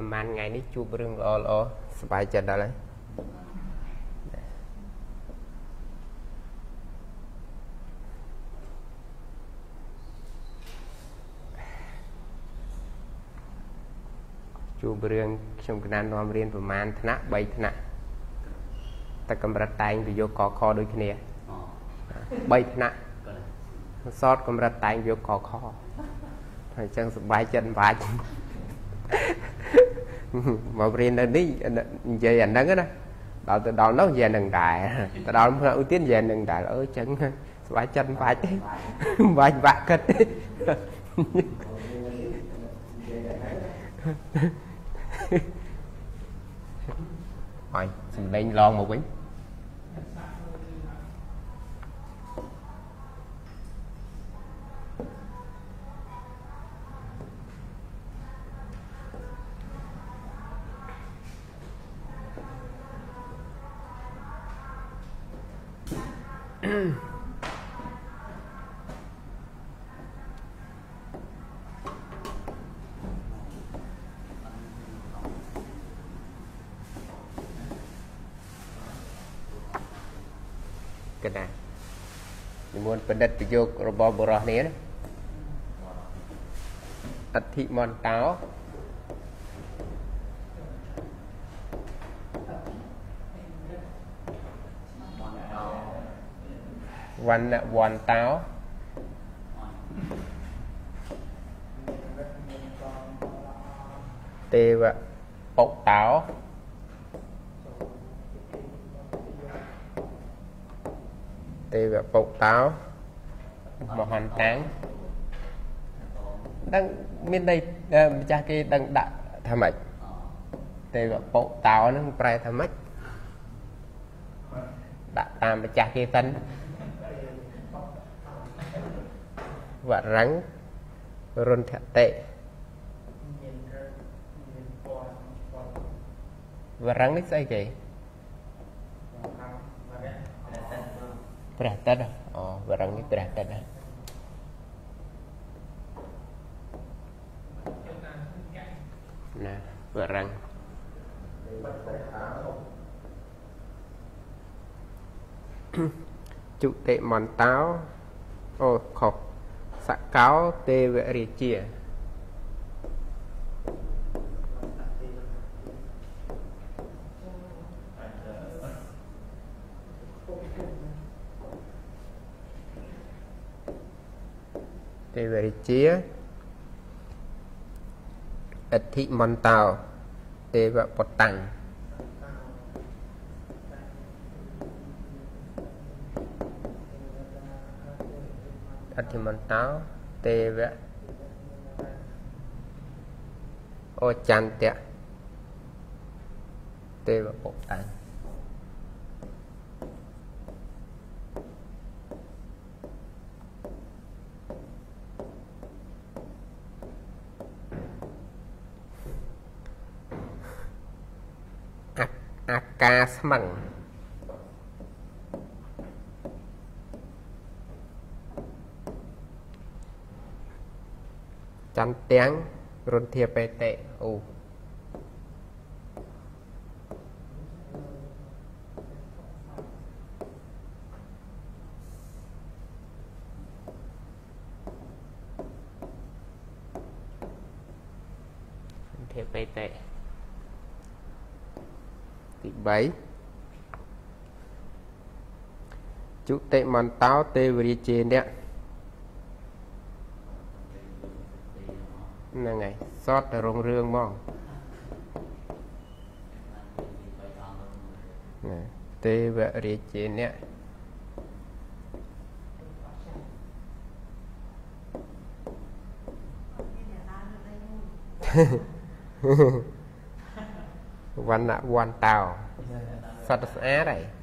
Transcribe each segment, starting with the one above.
ប្រហែលថ្ងៃនេះជួបរឿងល្អល្អសប្បាយចិត្តដល់ហើយជួបរឿងខ្ញុំកណាននាំរៀនប្រមាណថ្នាក់3ថ្នាក់តែកម្រិតតែងប្រយោគកខដូចគ្នា3ថ្នាក់សតកម្រិតតែងប្រយោគកខហើយអញ្ចឹងសប្បាយចិត្តបាច់ មករៀននៅនេះនិយាយអាហ្នឹងណាដល់ទៅដល់នោះនិយាយហ្នឹងដែរទៅដល់ផ្នែកឧទាននិយាយហ្នឹងដែរអើចឹងសប្បាយចិត្តបាច់បាច់បាក់គិតហើយសំឡេងឡងមកវិញ យោគរបស់បរោះនេះណាអធិមន្តោវណ្ណវន្តោទេវពុតោទេវពុតោ មហន្តាំងដឹងមានន័យម្ចាស់គេដឹងដាក់ថាម៉េចទេវពុតោហ្នឹងប្រែថាម៉េចដាក់តាមម្ចាស់គេសិនវរੰរុនធតិវរੰនេះស្អីគេព្រះតិតអូវរੰនេះព្រះតិតណា ណាវរੰជុតិមន្តោអូខុសសកោទេវរាជាទេវរាជាអធិមន្តោ ទេវពតាំងអធិមន្តោទេវអូចន្ទៈទេ អាការស្មឹងចន្ទទាំងរុនធាបេតិអូធាបេតិទី3 ជុតិមន្តោទេវរាជាអ្នកហ្នឹងហើយសតតែរងរឿងមកណាទេវរាជាអ្នកវណ្ណវន្តោសតស្អាតហើយ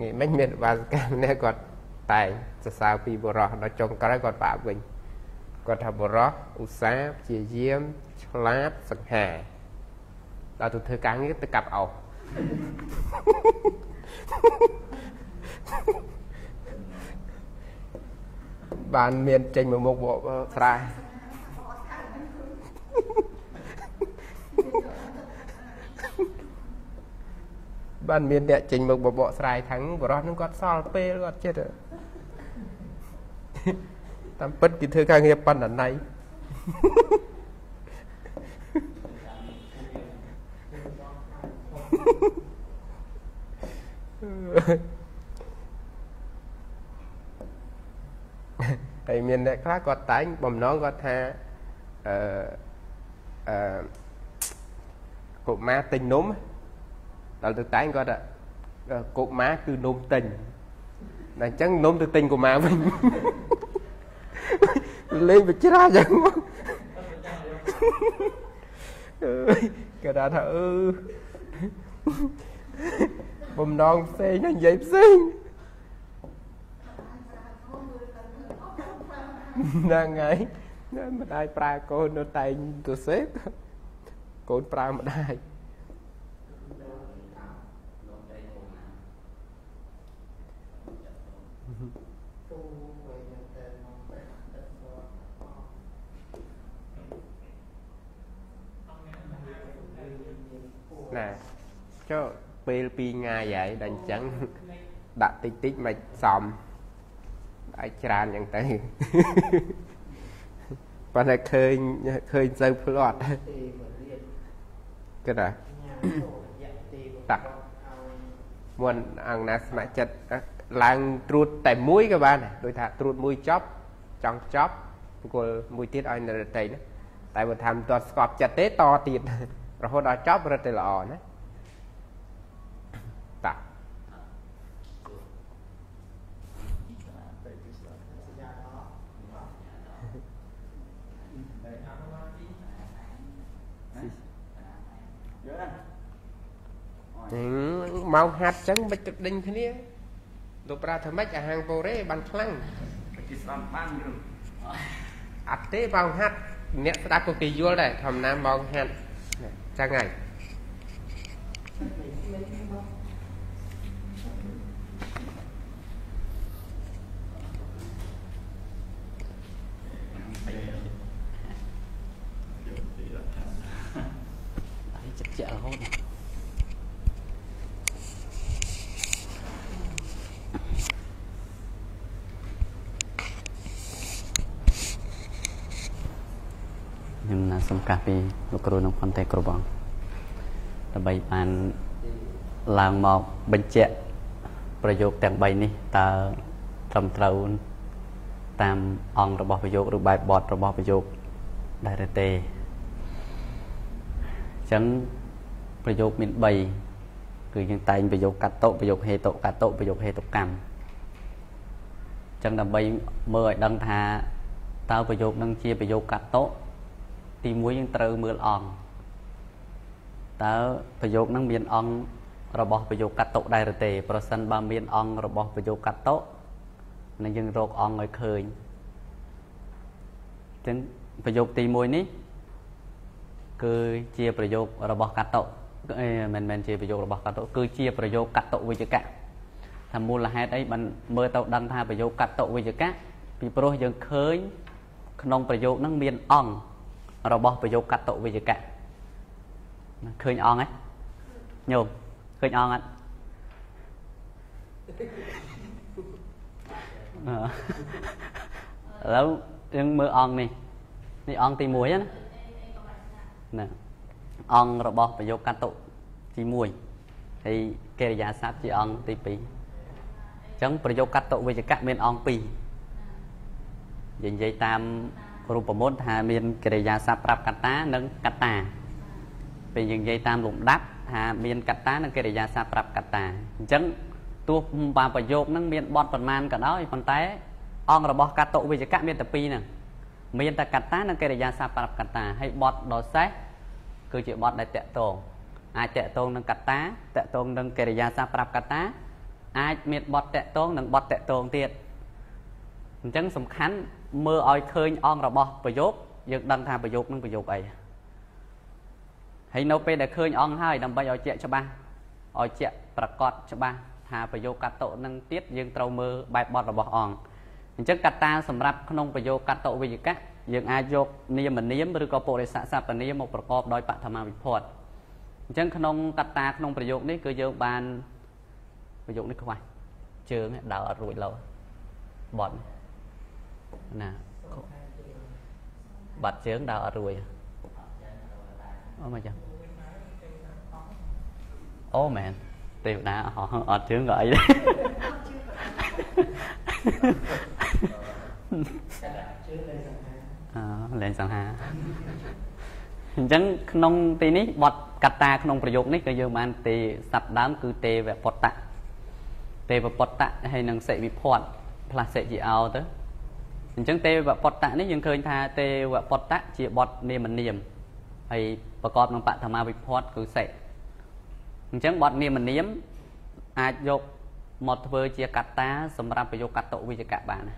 ងាយមិនមានបាសកម្មនេះគាត់តែងសរសើរពីបរោះដល់ចុងក្រោយគាត់ប្រាប់វិញគាត់ថាបរោះឧស្សាហ៍ព្យាយាមឆ្លាតសង្ហាដល់ទៅធ្វើការងារទៅកាប់អោសបបានមានចេញមួយមុខបកស្រែ បានមានអ្នកចេញមកបបកស្រែខាងបរោះនឹងគាត់សល់ពេលគាត់ចិត្តតាមពិតគេធ្វើការងារបណ្ឌន័យហើយមានអ្នកខ្លះគាត់តែងបំណងគាត់ថាអឺអឺកុមារទិញនំ ដល់ទៅតែងគាត់កុមារគឺនំទិញតែអញ្ចឹងនំទៅទិញកុមារវិញលេងបច្រាចឹងមកអើយគេថាអឺបំណងផ្សេងនិយាយផ្សេងហ្នឹងហើយម្ដាយប្រើកូននៅតែងទៅសេកកូនប្រើម្ដាយ ណាចុះពេល2ថ្ងៃហើយដល់អញ្ចឹងដាក់តិចតិចមិនសមអាចច្រើនអញ្ចឹងទៅប៉ុន្តែឃើញឃើញទៅផ្លាត់គិតថាតាមុនអង្គណាស្ម័គ្រចិត្តឡើងត្រួតតែមួយក៏បានដែរដូចថាត្រួតមួយចប់ចង់ចប់អង្គលមួយទៀតឲ្យនៅរតីណាតែបើថាមិនទាន់ស្កប់ចិត្តទេតទៀត រហូតដល់ចប់រត់ទៅល្អណាតាម៉ោងហាត់ចឹងមិនទឹកដេញគ្នាលោកប្រាថាម៉េចអាហាងពូរ៉េបានខ្លាំងគេស្ដាប់បានយល់អត់ទេម៉ោងហាត់អ្នកស្ដាប់ក៏គេយល់ដែរធម្មតាម៉ោងហាត់ ចឹងហើយចិត្តជារហូតសំកាសពី លោកគ្រូនិងផនតេគ្រប់អង្គដើម្បីបានឡើងមកបញ្ជាក់ប្រយោគទាំង3នេះតើត្រឹមត្រូវតាមអង្គរបស់ប្រយោគឬបែបបទរបស់ប្រយោគដែរទេអញ្ចឹងប្រយោគមាន3គឺយើងតែងប្រយោគកាត់តុប្រយោគហេតុកាត់តុប្រយោគហេតុកម្មអញ្ចឹងដើម្បីមើលឲ្យដឹងថាតើប្រយោគនឹងជាប្រយោគកាត់តុ ទី1យើងត្រូវមើលអង្គតើប្រយោគហ្នឹងមានអង្គរបស់ប្រយោគកាត់តុដែរឬទេ ប្រសិនបើមានអង្គរបស់ប្រយោគកាត់តុនឹងយើងរកអង្គឲ្យឃើញអញ្ចឹងប្រយោគទី1នេះគឺជាប្រយោគរបស់កាត់តុអេមិនមែនជាប្រយោគរបស់កាត់តុគឺជាប្រយោគកាត់តុវិជ្ជកៈថាមូលហេតុអីបានមើលទៅដឹងថាប្រយោគកាត់តុវិជ្ជកៈពីព្រោះយើងឃើញ ក្នុងប្រយោគហ្នឹងមានអង្គ របស់ប្រយោគកតវិជ្ជកៈឃើញអង្គហ៎ញោមឃើញអង្គអត់ឥឡូវយើងមើលអង្គនេះនេះអង្គទី1ណាណាអង្គរបស់ប្រយោគកតទី1ហើយកិរិយាសព្ទជាអង្គទី2អញ្ចឹងប្រយោគកតវិជ្ជកៈមានអង្គ2និយាយតាម រូបមន្តថាមានកិរិយាសព្ទប្រាប់កត្តានិងកត្តាពេលយើងនិយាយតាមលំដាប់ថាមានកត្តានិងកិរិយាសព្ទប្រាប់កត្តាអញ្ចឹងទោះបាប្រយោគនឹងមានបទប្រមាណក៏ដោយប៉ុន្តែ អង្គរបស់កតវិជ្ជកៈមានតែពីរហ្នឹងមានតែកត្តានិងកិរិយាសព្ទប្រាប់កត្តាហើយបទដ៏សេះគឺជាបទដែលតកតងអាចតកតងនឹងកត្តាតកតងនឹងកិរិយាសព្ទប្រាប់កត្តា អាចមានបទតកតងនិងបទតកតងទៀតអញ្ចឹងសំខាន់ មើលឲ្យឃើញអង្គរបស់ប្រយោគយើងដឹងថាប្រយោគនឹងប្រយោគអីហើយនៅពេលដែលឃើញអង្គហើយដើម្បីឲ្យជាក់ច្បាស់ឲ្យជាក់ប្រកបច្បាស់ថាប្រយោគកតុនឹងទៀតយើងត្រូវមើលបែបបទរបស់អង្គអអញ្ចឹងកត្តាសម្រាប់ក្នុងប្រយោគកតវិយកៈយើងអាចយកនាមនាមឬក៏ពុរិស័កសព្វនាមមកប្រកបដោយបឋមវិភ័តអញ្ចឹងក្នុងកត្តាក្នុងប្រយោគនេះគឺយើងបានប្រយោគនេះខ្វះជើងដើរអត់រួចលោបត់ ណាបាត់ជើងដើរអត់រួចអូមកចឹងអូមែនទេវតាអត់ជើងក៏អីដែរអឺលែងសង្ហាអញ្ចឹងក្នុងទីនេះបទកត្តាក្នុងប្រយោគនេះក៏យើងបានទេសັບដើមគឺទេវពតៈទេវពតៈហើយនឹងសិវិភ័តផ្លាស់សិជាអោទៅ អញ្ចឹងទេវពតៈនេះយើងឃើញថាទេវពតៈជាបទនាមនាមហើយប្រកបនឹងបឋមាវិភ័តគឺសិអញ្ចឹងបទនាមនាមអាចយកមកធ្វើជាកត្តា សម្រាប់ប្រយោគកតវិជ្ជកៈបានណា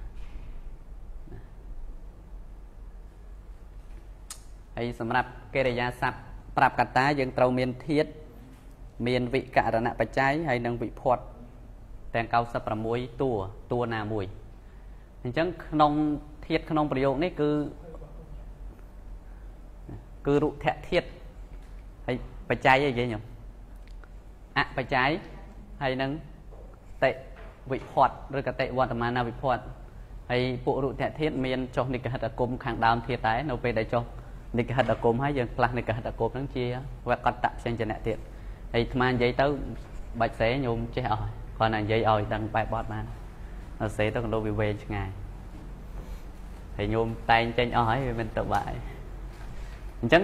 ហើយសម្រាប់កិរិយាសព្ទប្រាប់កត្តាយើងត្រូវមានធាតមានវិករណបច្ច័យហើយនិងវិភ័តទាំង96តួតួណាមួយ អញ្ចឹងក្នុងធាតក្នុងប្រយោគនេះគឺគឺរុធធាតហើយបច្ច័យអីយេញអបច្ច័យហើយនឹងតិវិភ័តឬកតិវត្តមានាវិភ័តហើយពួករុធធាតមានចុះនិកហិតអគុមខាងដើមធាតដែរនៅពេលដែលចុះនិកហិតអគមហើយយើងផ្លាស់និកហិតអគមហ្នឹងជាវកតៈផ្សេងចនៈទៀតហើយអាត្មានិយាយទៅបាច់សេញោមចេះអស់គ្រាន់តែនិយាយឲ្យដឹងបែបបត់បាន ដល់សេទៅក៏លោកវាវែងឆ្ងាយហើយញោមតែងចេញអស់ហើយវាមិនទៅបាយអញ្ចឹង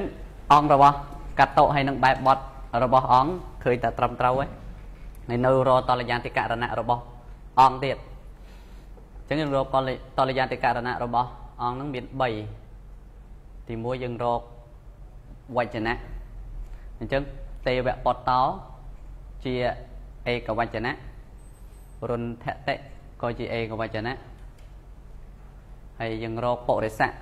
អង្គរបស់កតោហើយនឹងបែបបត់របស់អង្គឃើញតែត្រឹមត្រូវហើយហើយនៅរតលយានតិករណៈរបស់អង្គទៀតអញ្ចឹងយើងរកតលយានតិករណៈរបស់អង្គនឹងមាន3ទី1យើងរកវចនៈអញ្ចឹងទេវពតោជាឯកវចនៈរុនថតិ ក៏ជាឯកវចនៈហើយយើងរកពុរិស័ក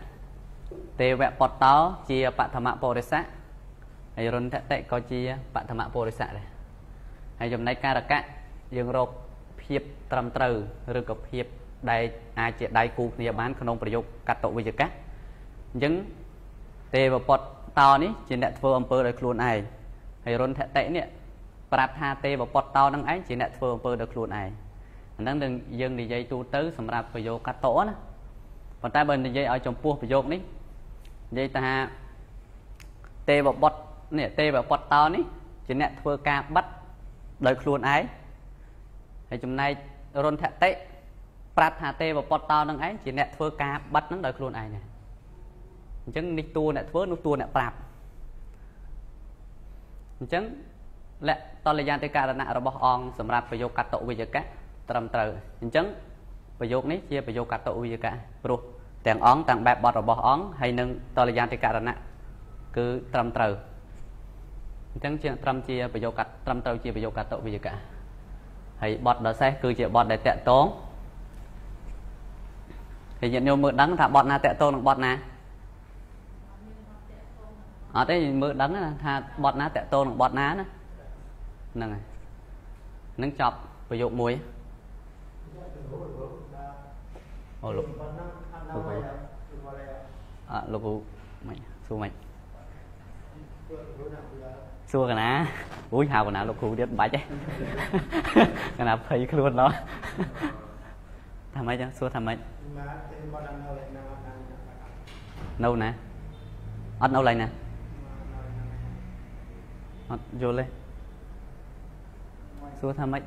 ទេវពតោជាបឋមពុរិស័កហើយរុនថតិក៏ជាបឋមពុរិស័កដែរហើយចំណែកការកៈយើងរកភាពត្រឹមត្រូវឬក៏ភាពដែលអាចជាដៃគូគ្នាបានក្នុងប្រយោគកតវិជ្ជកៈអញ្ចឹងទេវពុតតោនេះជាអ្នកធ្វើអំពើដោយខ្លួនឯងហើយរុនថតិនេះប្រាប់ថាទេវពុតតោនឹងឯងជាអ្នកធ្វើអំពើដោយខ្លួនឯង អាហ្នឹងនឹងយើងនិយាយទូទៅសម្រាប់ប្រយោគកតោណាប៉ុន្តែបើនិយាយឲ្យចំពោះប្រយោគនេះនិយាយថាទេវបុត្រនេះទេវពុតតោនេះជាអ្នកធ្វើការបិទដោយខ្លួនឯងហើយចំណែករុនថតិប្រាប់ថាទេវពុតតោនឹងឯងជាអ្នកធ្វើការបិទនឹងដោយខ្លួនឯងដែរអញ្ចឹងនេះតួអ្នកធ្វើនោះតួអ្នកប្រាប់អញ្ចឹងលក្ខតលយានតិករណៈរបស់អង្គសម្រាប់ប្រយោគកតវិជ្ជកៈ ត្រឹមត្រូវអញ្ចឹងប្រយោគនេះជាប្រយោគកតវិជ្ជកៈព្រោះទាំងអង្គទាំងបែបបទរបស់អង្គហើយនឹងតលយានតិករណៈគឺត្រឹមត្រូវអញ្ចឹងជាត្រឹមជាប្រយោគកត្រឹមត្រូវជាប្រយោគកតវិជ្ជកៈហើយបទដសេះគឺជាបទដែលតកតងហើយញាតិញោមមើលដឹងថាបទណាតកតងនឹងបទណាអត់ទេមើលដឹងណាថាបត់ណាតកតូននឹងបត់ណាណាហ្នឹងហើយនឹងចប់ប្រយោគមួយ អូលោកអត់លោកគ្រូមិនសួរមិនសួរកណាអូយហៅកណាលោកគ្រូទៀតមិនបាច់ទេកណាភ័យខ្លួនឡោះថាម៉េចសួរថាម៉េចនៅណាអត់នៅឡើយណាអត់យល់ទេសួរថាម៉េច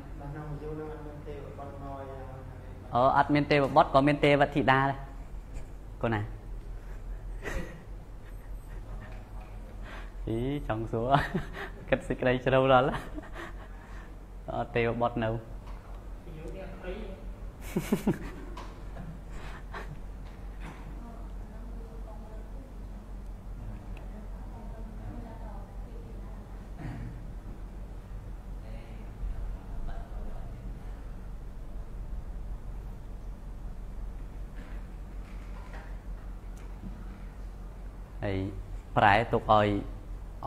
អូអត់មានទេវបុត្រក៏មានទេវធីតាដែរកូនណាអីចង់សួរគិតសេចក្តីជ្រៅដល់អត់ទេវបុត្រនៅ ហើយប្រែទុកឲ្យ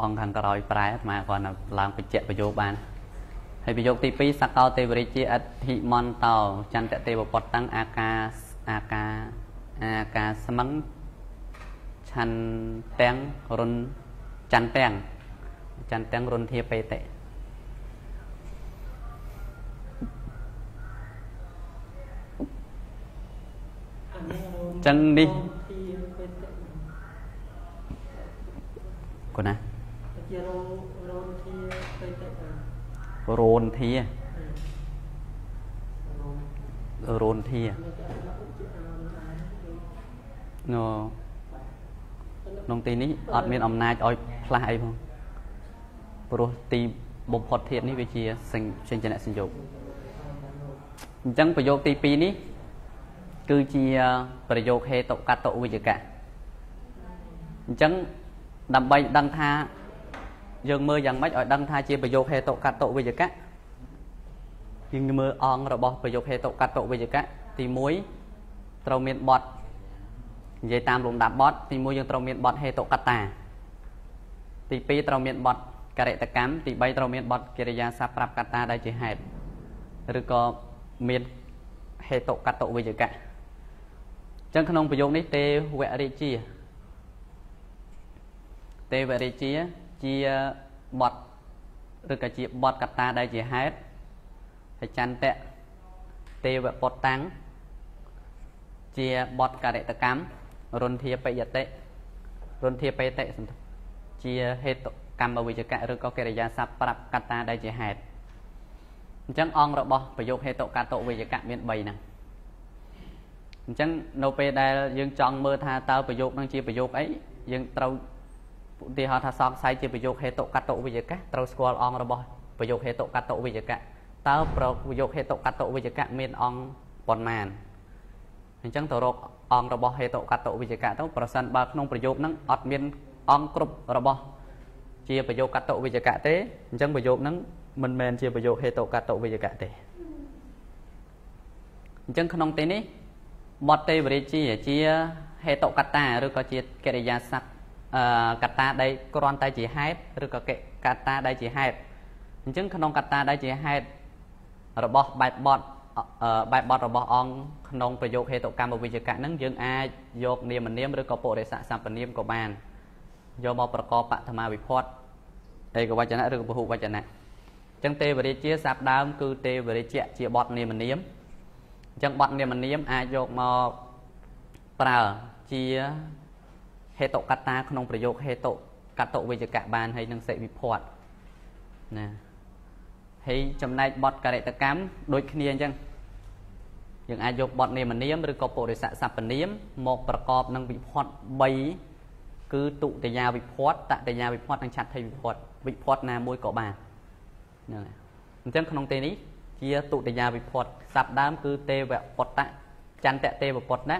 អង្គខាងក្រោយប្រែអាត្មាគាត់ឡើងបញ្ជាក់ប្រយោគបានហើយប្រយោគទី2សកោទេវរាជាអធិមន្តោចន្ទទេវពុតតាំងអាកាអាការអាការស្មឹងឆាន់ទាំងរុនច័ន្ទទាំងច័ន្ទទាំងរុនធាបេតិចឹងនេះ កូនណាជារោរោនធាបេតិរោនធារោនធាណូក្នុងទីនេះអត់មានអំណាចឲ្យផ្លាស់អីផងព្រោះទីបំផុតធាតនេះវាជាសេចនៈសញ្យោគអញ្ចឹងប្រយោគទី2នេះគឺជាប្រយោគហេតុកតវិជ្ជកៈអញ្ចឹង ដើម្បីដឹងថាយើងមើលយ៉ាងម៉េចឲ្យដឹងថាជាប្រយោគហេតុកតវិជ្ជកៈយើងមើលអង្គរបស់ប្រយោគហេតុកតវិជ្ជកៈទី1ត្រូវមានបទនិយាយតាមលំដាប់បទទី1យើងត្រូវមានបទហេតុកតាទី2ត្រូវមានបទករិតកម្មទី3ត្រូវមានបទកិរិយាសព្ទប្រាប់កតាដែលជាហេតុឬក៏មានហេតុកតវិជ្ជកៈចឹងក្នុងប្រយោគនេះទេវរិជា ទេវរិជាជាបទឬក៏ជាបទកតាដែលជាហេតុហើយចន្ទៈទេវពុតតាំងជាបទករិតកម្មរុនធាបយតិរុនធាបេតិជាហេតុកម្មវិជ្ជកៈឬក៏កិរិយាសព្ទប្រាប់កតាដែលជាហេតុអញ្ចឹងអង្គរបស់ប្រយោគហេតុកតវិជ្ជកៈមាន3ហ្នឹងអញ្ចឹងនៅពេលដែលយើងចង់មើលថាតើប្រយោគនឹងជាប្រយោគអីយើងត្រូវ ឧទាហរណ៍ថាសង្ស័យជាប្រយោគហេតុកតវិជ្ជកៈត្រូវស្គាល់អង្គរបស់ប្រយោគហេតុកតវិជ្ជកៈតើប្រយោគហេតុកតវិជ្ជកៈមានអង្គប៉ុន្មានអញ្ចឹងទៅរកអង្គរបស់ហេតុកតវិជ្ជកៈទៅប្រសិនបើក្នុងប្រយោគហ្នឹងអត់មានអង្គគ្រប់របស់ជាប្រយោគកតវិជ្ជកៈទេអញ្ចឹងប្រយោគហ្នឹងមិនមែនជាប្រយោគហេតុកតវិជ្ជកៈទេអញ្ចឹងក្នុងទីនេះបតទេវរាជាជាហេតុកតាឬក៏ជាកិរិយាសព្ទ កតាដែលគ្រាន់តែជាហេតុឬក៏កតាដែលជាហេតុអញ្ចឹងក្នុងកតាដែលជាហេតុរបស់បែបបត់បែបបត់របស់អង្គក្នុងប្រយោគហេតុកម្មវិជ្ជកៈហ្នឹងយើងអាចយកនាមនាមឬក៏ពុរិស័កសម្ពនាមក៏បានយកមកប្រកបបឋមាវិភ័តឯកវចនៈឬក៏ពហុវចនៈអញ្ចឹងទេវរាជាស័ព្ទដើមគឺទេវរាជៈជាបទនាមនាមអញ្ចឹងបទនាមនាមអាចយកមកប្រើជា ហេតុកតាក្នុងប្រយោគហេតុកតវិជ្ជកៈបានហើយនឹងសិវិភ័តណាហើយចំណែកបទករិតកម្មដូចគ្នាអញ្ចឹងយើងអាចយកបទនាមនាមឬក៏ពុរិស័កសព្ពនាមមកប្រកបនឹងវិភ័ត3គឺទុតិយាវិភ័តតតិយាវិភ័តនិងឆដ្ឋិវិភ័តវិភ័តណាមួយក៏បានហ្នឹងហើយអញ្ចឹងក្នុងទីនេះជាទុតិយាវិភ័តសព្ទដើមគឺទេវពុតៈចន្ទទេវពុតៈ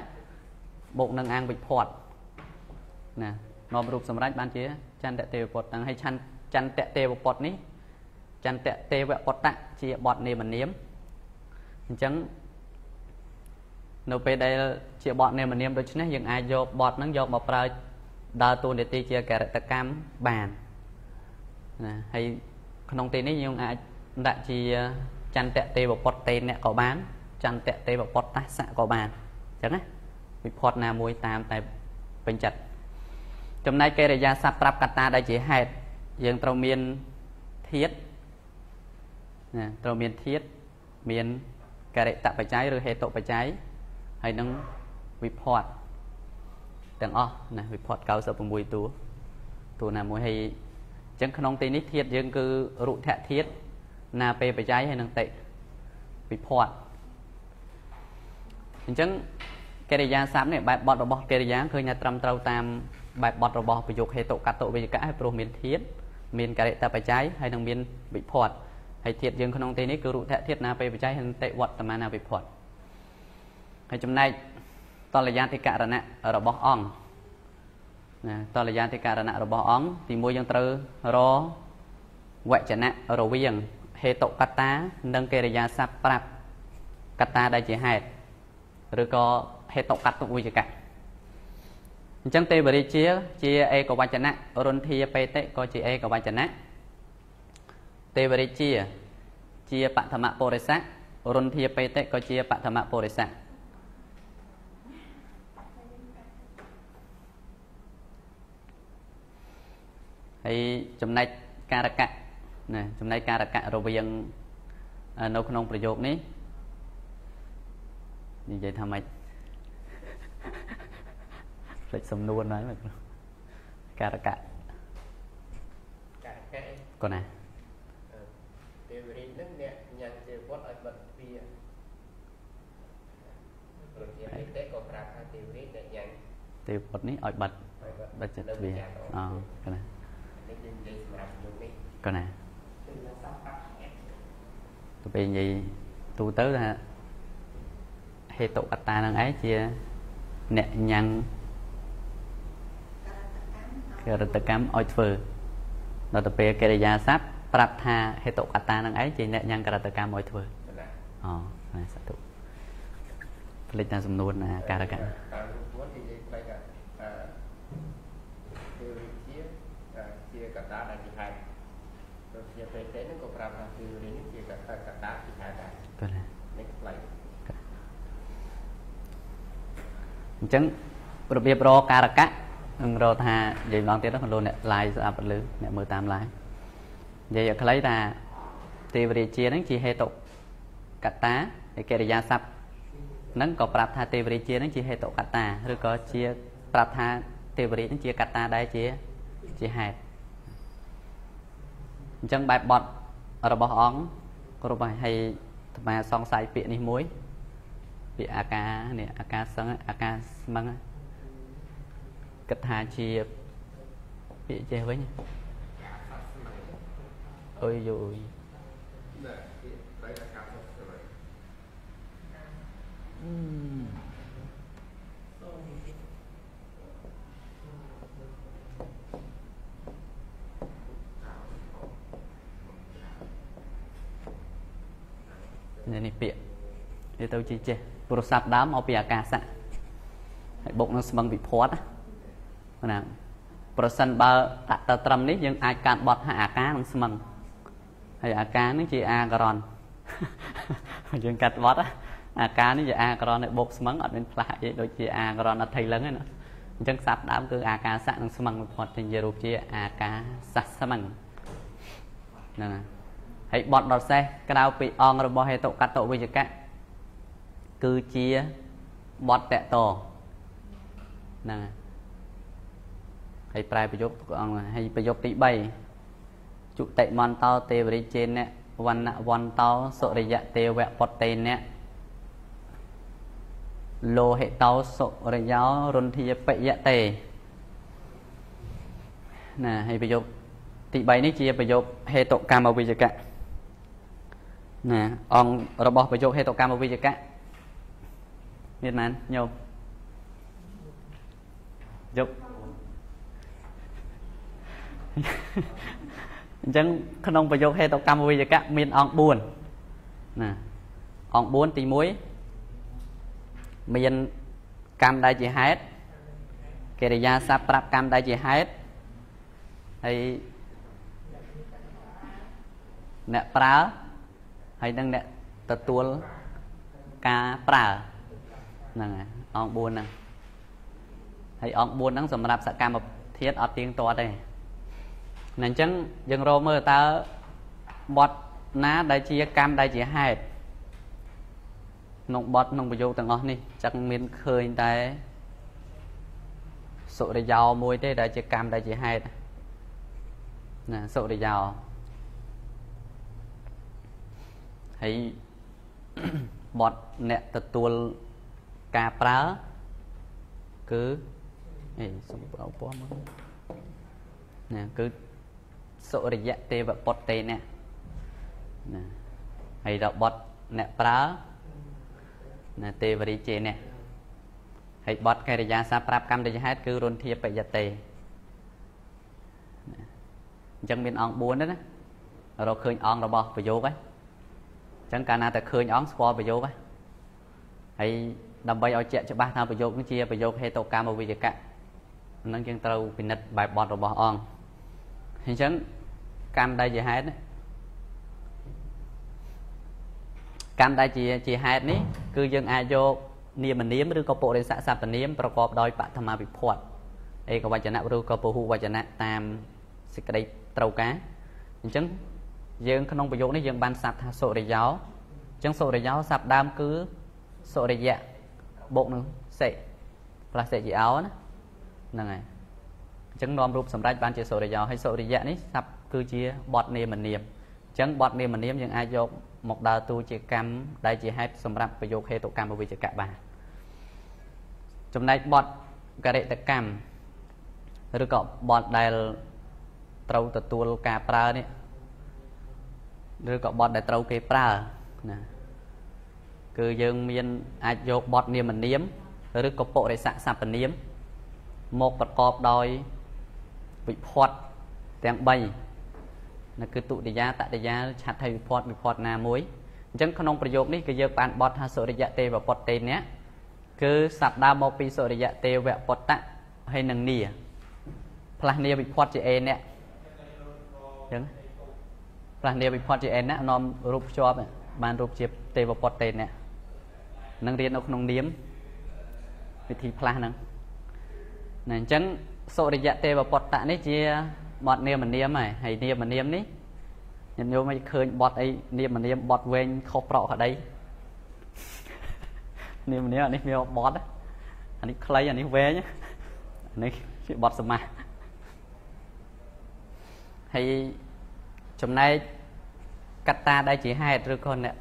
បូកនឹងអង្គវិភ័ត ណានាំរូបសម្រាប់បានជាចន្ទទេវពុតទាំងហើយឆន្ទចន្ទទេវពុតនេះចន្ទទេវពុតៈជាបទនាមនាមអញ្ចឹងនៅពេលដែលជាបទនាមនាមដូច្នេះយើងអាចយកបទហ្នឹងយកមកប្រើដើរតួនាទីជាកិរិតកម្មបានណាហើយក្នុងទីនេះយើងអាចដាក់ជាចន្ទទេវពុតតេអ្នកក៏បានចន្ទទេវពុតតាសៈក៏បានអញ្ចឹងណាវិផុតណាមួយតាមតែពេញចិត្ត ចំណែកកិរិយាសព្ទប្រាប់កតាដែលជាហេតុយើងត្រូវមានធាតណាត្រូវមានធាតមានកិរិតបច្ច័យឬហេតុបច្ច័យហើយនឹងវិផតទាំងអស់ណាវិផត96តួតួណាមួយហើយអញ្ចឹងក្នុងទីនេះធាតយើងគឺរុថធាតណាពេលបច្ច័យហើយនឹងតិវិផតអញ្ចឹងកិរិយាសព្ទនេះបែបបត់របស់កិរិយាឃើញថាត្រឹមត្រូវតាម បែបបត់របស់ប្រយោគហេតុកតវិជ្ជកៈហើយព្រោះមានធាតមានកិរិតបច្ច័យហើយនឹងមានវិផតហើយធាតយើងក្នុងទីនេះគឺរុថធាតណាពេលបច្ច័យហើយនឹងតិវត្តមានាវិផតហើយចំណែកតលយាធិករណៈរបស់អង្គណាតលយាធិករណៈរបស់អង្គទីមួយយើងត្រូវរវចនៈរវាងហេតុកតា និងកិរិយាសព្ទប្រាប់កតាដែលជាហេតុឬក៏ហេតុកតវិជ្ជកៈ អញ្ចឹងទេវរាជា ជាឯកវចនៈរុនធាបេតិក៏ជាឯកវចនៈទេវរាជា ជាបឋមបុរិស័ករុនធាបេតិក៏ជាបឋមបុរិស័កហើយចំណែកការកៈណាចំណែកការកៈរវាងនៅក្នុងប្រយោគនេះនិយាយថាម៉េច លេចសំនួនហើយមកការកៈការកៈកូនណាទេវរីនឹងអ្នកញ៉ាំជាវត្តឲ្យបិទទ្វារព្រោះជាអីទេក៏ប្រាប់ថាទេវរីអ្នកញ៉ាំទេវពុទ្ធនេះឲ្យបិទបិទចិត្តទ្វារអូកូនណានេះនិយាយសម្រាប់យុគនេះកូនណាទៅពេលនិយាយទូទៅថាហេតុកតានឹងឯងជាអ្នកញ៉ាំង កិរិតកម្មឲ្យធ្វើដល់ទៅពេលកិរិយាសព្ទប្រាប់ថាហេតុកតានឹងឯងជាអ្នកញ៉ាំងកិរិតកម្មឲ្យធ្វើអូណាសាធុផ្លេចតាមសំនួនណាការកៈតាមពួននិយាយបែបអឺគឺជាជាកតាដែលជាហេតុទៅជាពេលទេនឹងក៏ប្រាប់ថាគឺនេះជាកតាកតាជាហេតុដែរបាទនេះផ្លេចអញ្ចឹងរបៀបរកការកៈ នឹងរកថានិយាយម្ដងទៀតហ្នឹងលោកអ្នក live ស្ដាប់លឺអ្នកមើលតាម live និយាយឲ្យខ្លីថាទេវរាជាហ្នឹងជាហេតុកតាឯកិរិយាសព្ទហ្នឹងក៏ប្រាប់ថាទេវរាជាហ្នឹងជាហេតុកតាឬក៏ជាប្រាប់ថាទេវរាហ្នឹងជាកតាដែរជាជាហេតុអញ្ចឹងបែបបត់របស់អង្គគ្រប់ហើយអាត្មាសង្ស័យពាក្យនេះមួយពាក្យអាការនេះអាការសឹងអាការស្មឹង គិតថាជាពាក្យចេះវិញអុយយូយអឺនេះពាក្យវាទៅជាចេះព្រោះស័ព្ទដើមមកពីអាកាសៈហើយបុកនឹងស្មឹងវិភ័តណា ប្រសិនបើដាក់ទៅត្រឹមនេះយើងអាចកាត់បត់ថាអាការនឹងស្មឹងហើយអាការនេះជាអាករ៉នយើងកាត់បត់អាការនេះជាអាករ៉នឲ្យបុកស្មឹងអត់មានផ្លាស់អីដូចជាអាករ៉នអត់ថៃលឹងទេណាអញ្ចឹងស័ព្ទដើមគឺអាការស័កនឹងស្មឹងវិភ័តជារូបជាអាការស័កស្មឹងហ្នឹងហើយហើយបត់ដល់សេះក្រៅពីអង្គរបស់ហេតុកតវិជ្ជកៈគឺជាបត់តកតហ្នឹង ហើយប្រែប្រយុទ្ធអង្គហើយប្រយុទ្ធទី3ជុតិមន្តោទេវរិជេនៈវណ្ណវន្តោសុរិយៈទេវៈពតេនៈលោហិតោសុរិយោរុន្ធាបយៈតេណាហើយប្រយុទ្ធទី3នេះជាប្រយុទ្ធហេតុកម្មវិជ្ជកៈណាអង្គរបស់ប្រយោគហេតុកម្មវិជ្ជកៈមានមែនញោមយក អញ្ចឹងក្នុងប្រយោគហេតុកម្មវិជ្ជកៈមានអង្គ4ណាអង្គ4ទី1មានកម្មដែលជាហេតុកិរិយាសព្ទប្រាប់កម្មដែលជាហេតុហើយអ្នកប្រើហើយនឹងអ្នកទទួលការប្រើហ្នឹងហើយអង្គ4ហ្នឹងហើយអង្គ4ហ្នឹងសម្រាប់សកម្មធាតអត់ទៀងទាត់ទេ អញ្ចឹងយើងរកមើលតើបត់ណាដែលជាកម្មដែលជាហេតុក្នុងបត់ក្នុងប្រយោគទាំងអស់នេះចឹងមានឃើញតែសុរិយោមួយទេដែលជាកម្មដែលជាហេតុណាសុរិយោហើយបត់អ្នកទទួលការប្រើគឺអេសុំប្រោពណ៌មកណាគឺ សុរិយៈទេវពុទ្ធទេអ្នកណាហើយដល់បត់អ្នកប្រើណាទេវរីជេអ្នកហើយបត់កិរិយាសាប្រាប់កម្មរិយហេតុគឺរុនធាបយតេអញ្ចឹងមានអង្គ4ណារកឃើញអង្គរបស់ប្រយោគហ្នឹងចឹងកាលណាតែឃើញអង្គស្គាល់ប្រយោគហើយដើម្បីឲ្យជាក់ច្បាស់ថាប្រយោគនេះជាប្រយោគហេតុកម្មវិជ្ជកៈហ្នឹងយើងត្រូវពិនិត្យបែបបទរបស់អង្គអញ្ចឹង កម្មដែលជាហេតុកម្មដែលជាជាហេតុនេះគឺយើងអាចយកនាមនាមឬក៏ពុរិស័កសព្ទនាមប្រកបដោយបឋមវិភ័តឯកវចនៈឬក៏ពហុវចនៈតាមសេចក្តីត្រូវការអញ្ចឹងយើងក្នុងប្រយោគនេះយើងបានសាប់ថាសុរិយោអញ្ចឹងសុរិយោសាប់ដើមគឺសុរិយៈបូកនឹងសេផ្លាស់សេជាអោណាហ្នឹងហើយអញ្ចឹងនាំរូបសម្រាប់បានជាសុរិយោហើយសុរិយៈនេះសាប់ គឺជាបត់នាមនាមអញ្ចឹងបត់នាមនាមយើងអាចយកមកដើរតួជាកម្មដែលជាហេតុសម្រាប់ប្រយោគហេតុកម្មវិជ្ជកៈបានចំណែកបត់ករិតកម្មឬក៏បត់ដែលត្រូវទទួលការប្រើនេះឬក៏បត់ដែលត្រូវគេប្រើណាគឺយើងមានអាចយកបត់នាមនាមឬក៏បរិស័កសព្វនាមមកប្រកបដោយវិផតទាំង3 នោះគឺទុតិយាតតិយាឆាត់ថៃវិផតវិផតណាមួយអញ្ចឹងក្នុងប្រយោគនេះគឺយើងបានបត់ថាសុរិយៈទេវពុតទេនៈគឺសັບដើមមកពីសុរិយៈទេវពុតៈហើយនឹងនីផ្លាស់នីវិផតជាអេនៈអញ្ចឹងផ្លាស់នីវិផតជាអេនៈនាំរូបភ្ជាប់បានរូបជាទេវពុតទេនៈនឹងរៀននៅក្នុងនាមវិធីផ្លាស់ហ្នឹងណាអញ្ចឹងសុរិយៈទេវពុតៈនេះជា បទនាមនាមហើយហើយនាមនាមនេះញាតិញោមឲ្យឃើញបទអីនាមនាមបទវែងខុសប្រកក្តីនាមនាមអានេះមានបទអានេះខ្លីអានេះវែងអានេះជាបទសមាសហើយចំណែកកត្តាដែលជាហេតុឬក៏អ្នក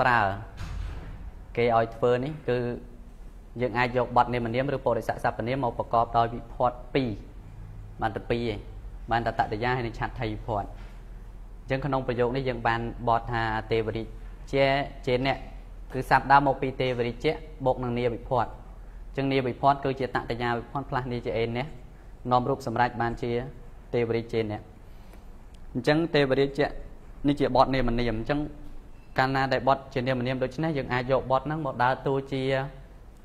ប្រើគេឲ្យធ្វើនេះគឺយើងអាចយកបទនាមនាមឬបរិស័កសព្វនាមមកប្រកបដោយវិផាត់2 បានតែ2ឯងបានតែតតយាហើយនឹងឆាត់ថៃវិផាត់អញ្ចឹងក្នុងប្រយោគនេះយើងបានបទថាទេវរិជាជាអ្នកគឺស័ព្ទដើមមកពីទេវរិជាបូកនឹងនាវិផាត់អញ្ចឹងនាវិផាត់គឺជាតតយាវិផាត់ផ្លាស់នាជាអេននេះនាំរូបសម្រាប់បានជាទេវរិជាអ្នកអញ្ចឹងទេវរិជានេះជាបទនាមនាមអញ្ចឹងកាលណាដែលបត់ជានាមនាមដូច្នេះយើងអាចយកបត់ហ្នឹងមកដើរតួជា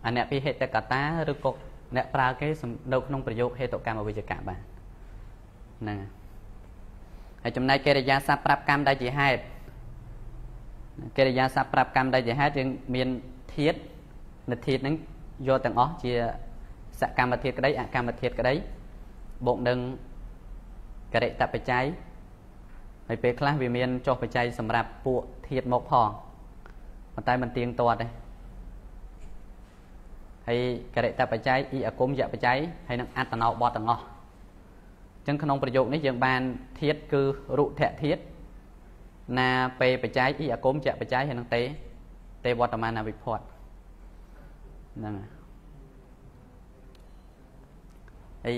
អនពិហេតកតាឬក៏ អ្នកប្រើគេនៅក្នុងប្រយោគហេតុកម្មអវិជ្ជកៈបានហ្នឹងហើយចំណែកកិរិយាសព្ទប្រាប់កម្មដែលជាហេតុកិរិយាសព្ទប្រាប់កម្មដែលជាហេតុយើងមានធាតនិធាតហ្នឹងយកទាំងអស់ជាសកម្មធាតក្តីអកម្មធាតក្តីបូកនឹងករិតបច្ច័យហើយពេលខ្លះវាមានចុះបច្ច័យសម្រាប់ពួកធាតមកផងប៉ុន្តែមិនទៀងទាត់ទេ ហើយករិតបច្ច័យអ៊ីអគុំយៈបច្ច័យហើយនឹងអត្តណោបតទាំងអស់អញ្ចឹងក្នុងប្រយោគនេះយើងបានធាតគឺរុធៈធាតណាពេបច្ច័យអ៊ីអគុំយៈបច្ច័យហើយនឹងទេទេវត្តមានវិភ័តហ្នឹងហើយ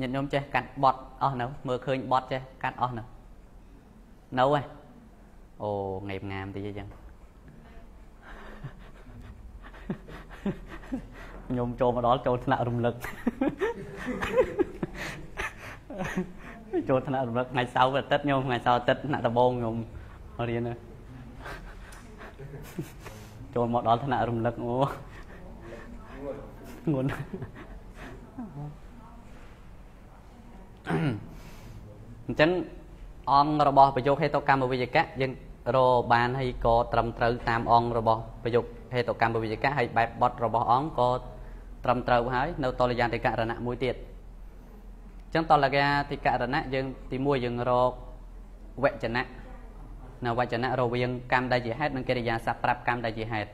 ញាតិញោមចេះកាត់បត់អស់នៅមើលឃើញបត់ចេះកាត់អស់នៅនៅហ៎អូងេបងាមតិចអញ្ចឹង ខ្ញុំចូលមកដល់ចូលថ្នាក់រំលឹកចូលថ្នាក់រំលឹកថ្ងៃសៅរ៍អាទិត្យខ្ញុំថ្ងៃសៅរ៍អាទិត្យថ្នាក់ដំបូងខ្ញុំរៀនចូលមកដល់ថ្នាក់រំលឹកអូងួនអញ្ចឹងអង្គរបស់ប្រយោគហេតុកម្មវិជ្ជកៈយើងរបានហើយក៏ត្រឹមត្រូវតាមអង្គរបស់ប្រយោគហេតុកម្មវិជ្ជកៈហើយបែបបត់របស់អង្គក៏ ត្រឹមត្រូវហើយនៅតលយាតិករណៈមួយទៀតអញ្ចឹងតលយាតិករណៈយើងទី1យើងរកវចនៈនៅវចនៈរវាងកម្មដែលជាហេតុនិងកិរិយាសព្ទប្រាប់កម្មដែលជាហេតុ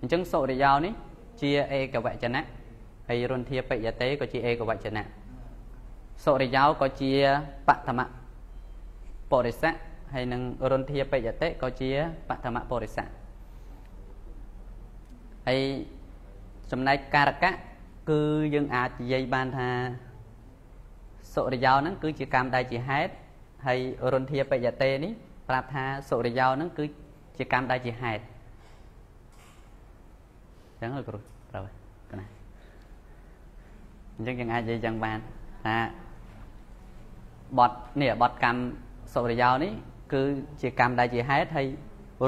អញ្ចឹងសុរិយោនេះជាឯកវចនៈហើយរុនធាបយតេក៏ជាឯកវចនៈសុរិយោក៏ជាបឋមបរិស័កហើយនឹងរុនធាបយតេក៏ជាបឋមបរិស័កហើយ ចំណែកការកៈគឺយើងអាចនិយាយបានថាសុរិយោហ្នឹងគឺជាកម្មដែលជាហេតុហើយរុនធាបយតេនេះប្រាប់ថាសុរិយោហ្នឹងគឺជាកម្មដែលជាហេតុអញ្ចឹងលោកគ្រូត្រូវកណាអញ្ចឹងយើងអាចនិយាយចឹងបានថាបត់នេះបត់កម្មសុរិយោនេះគឺជាកម្មដែលជាហេតុហើយ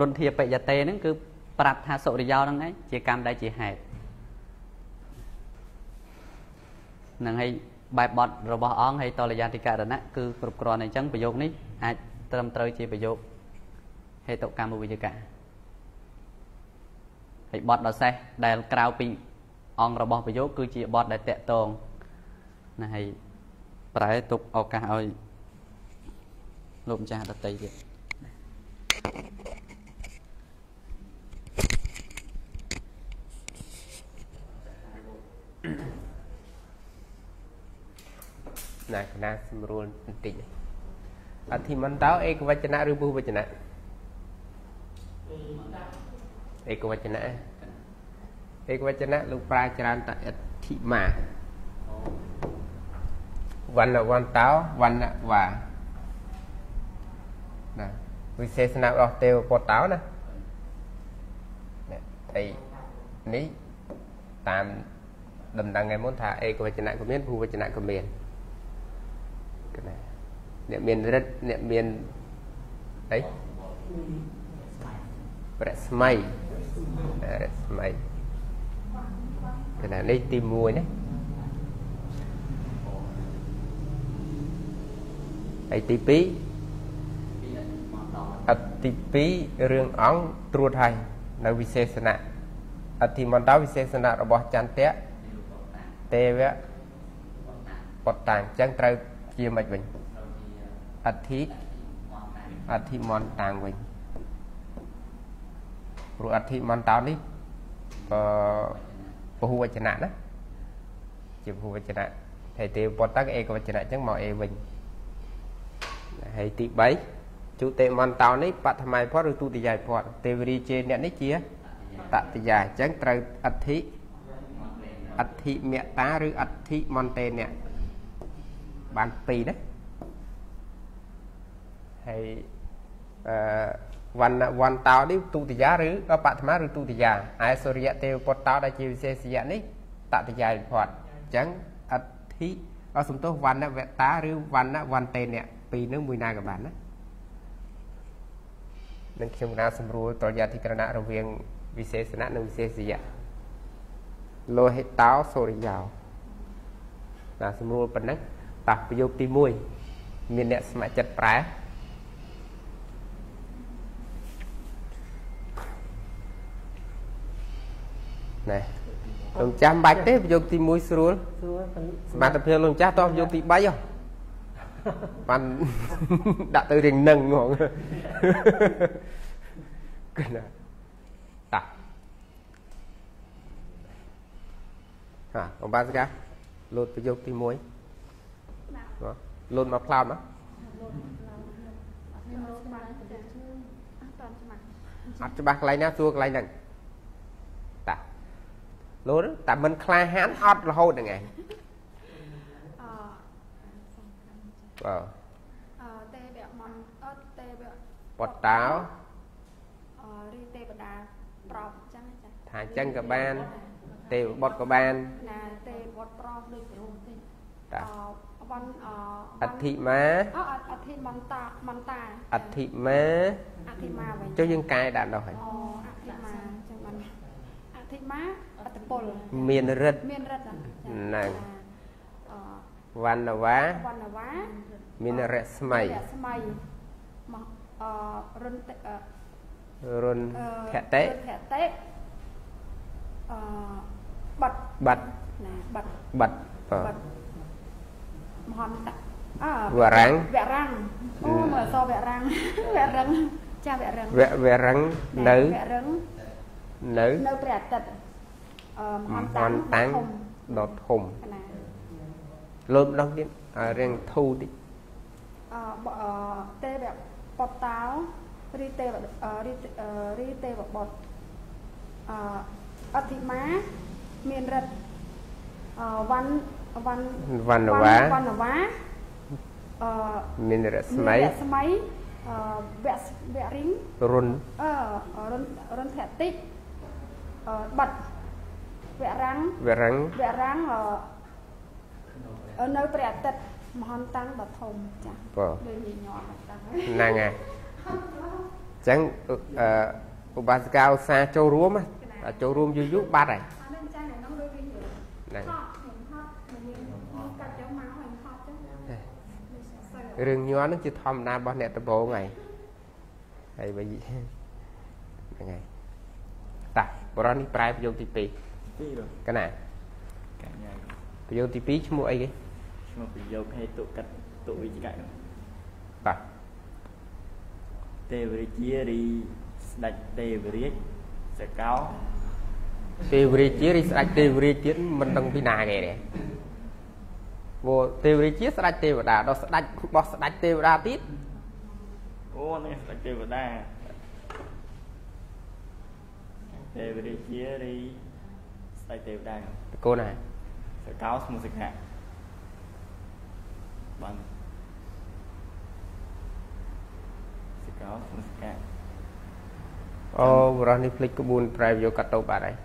រុនធាបយតេហ្នឹងគឺប្រាប់ថាសុរិយោហ្នឹងឯងជាកម្មដែលជាហេតុ នឹងឲ្យបែបបត់របស់អង្គហើយតលយាតិករណៈគឺគ្រប់គ្រាន់អញ្ចឹងប្រយោគនេះអាចត្រឹមត្រូវជាប្រយោគហេតុកម្មវិជ្ជកៈហើយបត់ដ៏សេះដែលក្រៅពីអង្គរបស់ប្រយោគគឺជាបត់ដែលតកតងណាហើយប្រែទុកឱកាសឲ្យលោកម្ចាស់ដតីទៀត ណាគណៈស្រួលបន្តិចអធិមន្តោឯកវចនៈឬបុវចនៈឯកវចនៈឯកវចនៈលោកប្រាច្រើនតអធិមាវណ្ណវន្តោវណ្ណវាណាវិសេសនារបស់ទេវពតោណានេះអីនេះតាមដំណឹងឯមុនថាឯកវចនៈក៏មានភូវចនៈក៏មានក ណាអ្នកមានរិទ្ធអ្នកមានអីរស្មីរស្មីកណានេះទី1ណាហើយទី2អតិទី2រឿងអង្គត្រួតហើយនៅវិសេសណៈអតិមន្តោវិសេសណៈរបស់ចន្ទៈទេវៈពតតាអញ្ចឹងត្រូវ ជាមិនវិញអធិអធិមន្តតាំងវិញព្រោះអធិមន្តោនេះអឺពហុវចនៈណាជាពហុវចនៈហើយទេវពតតាំងឯកវចនៈអញ្ចឹងមកអេវិញហើយទី3ជុតិមន្តោនេះបឋម័យផតឬទុតិយាយផតទេវរីជេអ្នកនេះជាតតិយាអញ្ចឹងត្រូវអធិអធិមតាឬអធិមន្តេអ្នក បាន2ណាហើយអឺវណ្ណវន្តោនេះទុតិយាឬបឋមឬទុតិយាឯសូរិយទេវពុទ្ធោដែលជាវិសេសយៈនេះតតិយាយផតអញ្ចឹងអធិអសំទោសវណ្ណវតាឬវណ្ណវន្តេអ្នកពីរនឹងមួយណាក៏បានណានឹងខ្ញុំណាសម្រួលតយាធិក្រណៈរវាងវិសេសណៈនិងវិសេសយៈលោហិតោសូរិយោណាសម្រួលប៉ុណ្ណឹង តោះប្រយោគទី1មានអ្នកស្ម័គ្រចិត្តប្រែណែលោកចាស់មិនបាច់ទេប្រយោគទី1ស្រួលស្រួលសមត្ថភាពលោកចាស់តោះប្រយោគទី3ហ៎បានដាក់ទៅរៀងនឹងហ្មងគណាតាហាអំបានសកាលោតប្រយោគទី1បាទ លោតមកផ្លោតមកអត់ច្បាស់កន្លែងណាសួរកន្លែងហ្នឹងតាលោតតែមិនក្លាហានអត់រហូតហ្នឹងឯងបាទអឺទេវមន្តអត់ទេវពតតោអឺរីទេវតាប្រប់អញ្ចឹងចាថាអញ្ចឹងក៏បានទេវបុត្រក៏បានណាទេវបុត្រប្រប់ដូចរូបទេតា អវ៉ាន់អធិមាអអធិមន្តាមន្តាអធិមាអធិមាវិញចុះយើងកែដាក់ដល់ហើយអូអធិមាចឹងបានអធិមាអត្តពលមានរិទ្ធមានរិទ្ធហ្នឹងវណ្ណវាវណ្ណវាមានរស្មីរស្មីមកអរុនរុនភតិភតិអបាត់បាត់ណាបាត់បាត់បាត់ មហន្តអវរាំងវរាំងអូមើលសវរាំងវរាំងចាវរាំងវវរាំងនៅវរាំងនៅនៅព្រះអាទិត្យអមហន្តតាំងដុតធំណាលោតម្ដងទៀតរៀងធូរតិចអឺទេវបតតោរីទេវរីរីទេវបុត្រអអធិមាមានរិទ្ធអវ័ន វ័នវណ្ណវាវណ្ណវាអឺមានរស្មីរស្មីអឺវៈវៈរិងរុនអឺរុនរុនធតិអឺបាត់វរាំងវរាំងវរាំងអឺនៅព្រះអាទិត្យមហន្តាំងដ៏ធំចាស់បាទដូចញញ័រតាំងហ្នឹងហើយអញ្ចឹងអឺឧបាសិកាឧស្សាហ៍ចូលរួមចូលរួមយូរយូរបាត់ហើយអត់ចាស់នៅក្នុងដូចវិញហ្នឹង រឿងញ័រហ្នឹងជាធម្មតារបស់អ្នកដំបងហើយហើយវិញហ្នឹងហើយតាបរិនេះប្រែប្រយោគទី2កណាប្រយោគទី2ឈ្មោះអីគេឈ្មោះប្រយោគហេតុកតតុវិជ្ជកបាទទេវរាជារីស្ដេចទេវរាជសកោទេវរាជាឬស្ដេចទេវរាជទៀតមិនដឹងពីណាគេទេ ព្រោះទេវរាជាស្ដេចទេវតាដល់ស្ដេចរបស់ស្ដេចទេវតាទៀតអូនេះស្ដេចទេវតាទេវរាជារីស្ដេចទេវតាតកូនណាសកោស្មុសកៈបានសកោស្មុសកៈអូបរោះនេះភ្លេចក្បួនប្រែយកកាត់ទៅបាត់ហើយ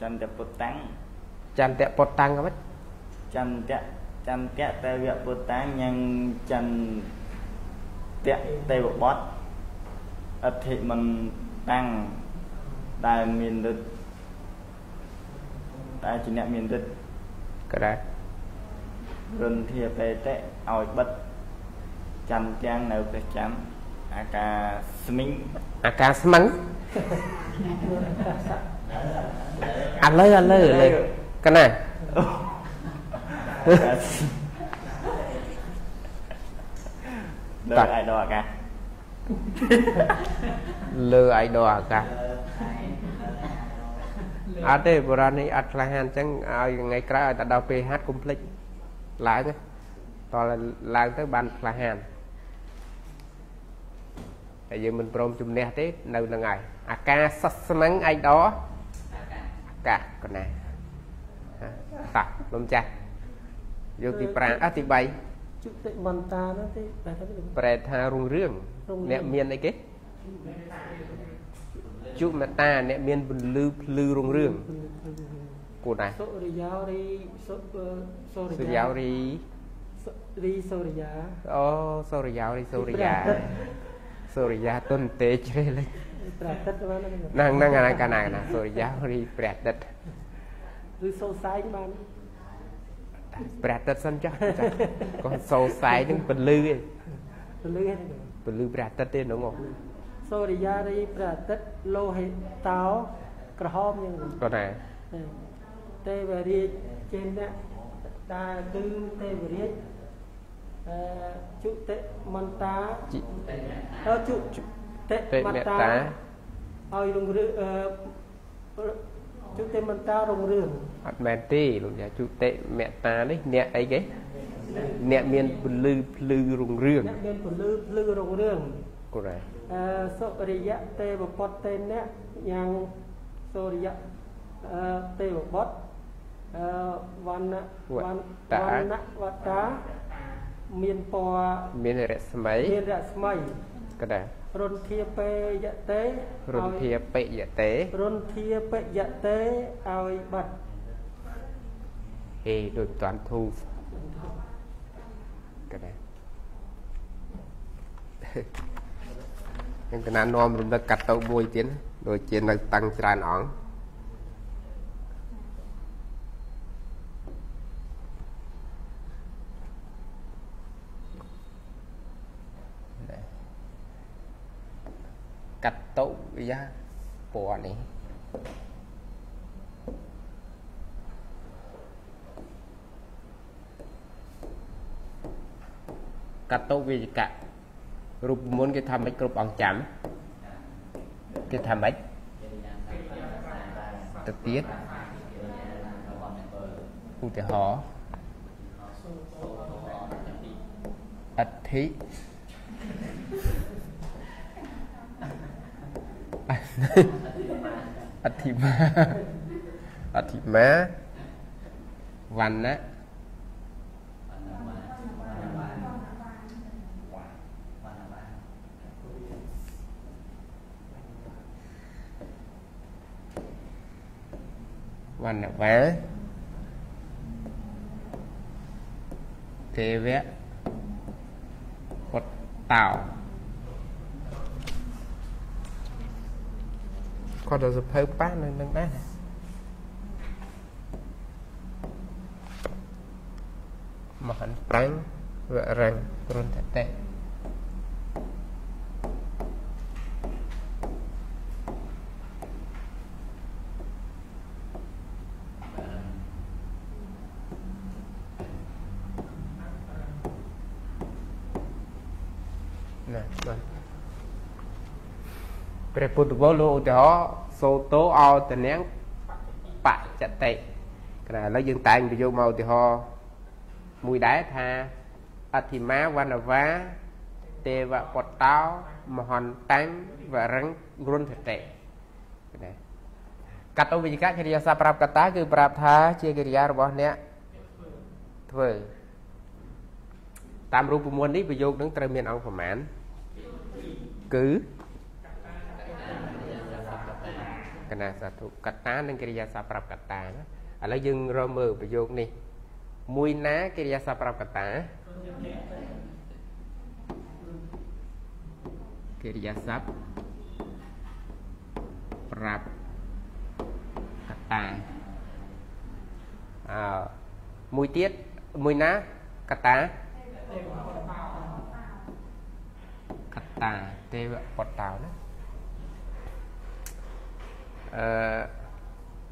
ចន្ទពុតតាំងចន្ទៈពុតតាំងក៏មិន ចន្ទៈចន្ទៈទេវពុតាំងញ៉ាំងចន្ទៈទេវបុត្រអធិមិនតាំងដែលមានឫទ្ធិដែលជាអ្នកមានឫទ្ធិក៏ដែររុនធាបេតិឲ្យបិទចាំទាំងនៅព្រះច័ន្ទអាការស្មិញអាការស្មឹងឥឡូវឥឡូវឥឡូវកណា អាការស្លើអាយដល់អាកាសលើអាយដលអាកាសអត់ទេបុរាណនេះអត់ក្លាហានអញ្ចឹងឲ្យថ្ងៃក្រោយឲ្យតែដល់ពេលហាត់កុំភ្លេចឡើងទៅតោះឡើងទៅបានក្លាហានតែយើងមិនព្រមជំនះទេនៅនឹងហើយអាការសស្ស្មឹងឯកដអាកាសកណាតោះលំចាស់ យកទី5អស់ទី3ជុតិមន្តានោះទេបែរទៅវិញប្រែថារុងរឿងរុងរឿងអ្នកមានអីគេជុមតាអ្នកមានពលឺភ្លឺរុងរឿងគូណាសុរិយោរីសុអឺសុសុរិរិយោរីសុរីសុរិយាអូសុរិយោរីសុរិយាព្រះអាទិត្យសុរិយាទុនទេជ្រេះលេចប្រតិតបានហ្នឹងហ្នឹងអាហ្នឹងកាលណាកាលណាសុរិយោរីព្រះអាទិត្យឬសូសែងបាន ព្រះអាទិត្យសិនចាស់ចាស់ក៏សោសែងហ្នឹងពលឺឯងទៅលឺហេតុពលឺព្រះអាទិត្យទេហ្នឹងហ៎សុរិយារីប្រតិតលោហិតោក្រហមយ៉ាងហ្នឹងគាត់ណាទេវរាជចេណៈតាគឺទេវរាជអឺជុតិមន្តាជីអឺជុតិទេមមេន្ត្តាតាឲ្យរុងរឿងអឺ ជុតិមន្តារុងរឿងអត់មែនទេលោកយាជុតិមេត្តានេះអ្នកអីគេអ្នកមានពលឺភ្លឺរុងរឿងអ្នកមានពលឺភ្លឺរុងរឿងគាត់ណាអឺសុរិយៈទេវបុត្រទេនៈយ៉ាងសុរិយៈអឺទេវបុត្រអឺវណ្ណៈវណ្ណវណ្ណៈវតាមានពណ៌មានរស្មីមានរស្មី ក៏ដែររុនធាពេយតេរុនធាបិយតេរុនធាពេយតេឲ្យបាត់ហេដូចមិនតាន់ធូសក៏ដែរនឹងកណានាំរំលឹកកាត់ទៅមួយទៀតណាដូចជានៅតាំងច្រើនអង្គកា ត់តុវិយាពណ៌នេះកាត់តុវិជ្ជកៈរូបមន្តគេថាម៉េចគ្រប់អង្គចាំគេថាម៉េចទៅទៀតឧទាហរណ៍អធិ អធិមាអធិមាវណ្ណៈវណ្ណវាទេវៈពុតតោ គាត់ទៅសភៅប៉ះនៅនឹងដែរមហន្តប្រាំងវរੰរុនតតេណណាបាទព្រះពុទ្ធវរលោកឧទាហរណ៍ សូតោអោតនាងបច្ចតិគណៈឥឡូវយើងតែងប្រយោគមកឧទាហរណ៍មួយដែរថាអធិមាវណ្ណវាទេវពតោមហន្តាំងវរឹងរុនធតិណាកតោវិជ្ជកិរិយាសព្ទប្រាប់កតាគឺប្រាប់ថាជាកិរិយារបស់អ្នកធ្វើតាមរូបមន្តនេះប្រយោគនឹងត្រូវមានអង្គប្រមាណគឺ កណាសាធុកតានិងកិរិយាសព្ទប្រាប់កតាណាឥឡូវយើងរកមើលប្រយោគនេះ មួយណាកិរិយាសព្ទប្រាប់កតាកិរិយាសព្ទប្រាប់កតាអឺមួយទៀតមួយណាកតាកតាទេវពតោណា អឺ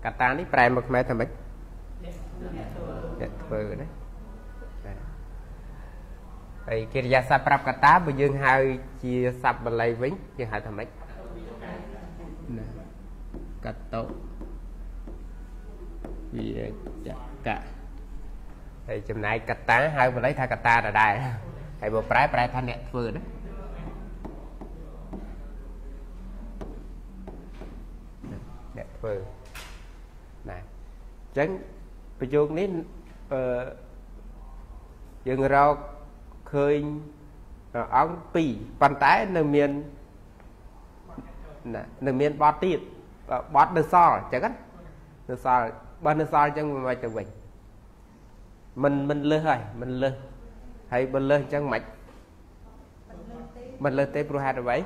កតានេះប្រែមកខ្មែរថាម៉េចអ្នកធ្វើណាហើយកិរិយាសព្ទប្រាប់កតាបើយើងហៅជាសព្ទបាលីវិញយើងហៅថាម៉េចណាកតោវិជ្ជកៈហើយចំណែកកតាហៅបាលីថាកតាដដែលហើយបើប្រែប្រែថាអ្នកធ្វើណាអ្នក ធ្វើណាអញ្ចឹងប្រយោគនេះអឺយើងរកឃើញអង្គ2ប៉ុន្តែនៅមានណានៅមានបត់ទៀតបត់នៅសល់អញ្ចឹងណានៅសល់បើនៅសល់អញ្ចឹងមិនមកទៅវិញមិនមិនលើសហើយមិនលើសហើយបើលើសអញ្ចឹងមិនមិនលើសទេព្រោះហេតុអ្វី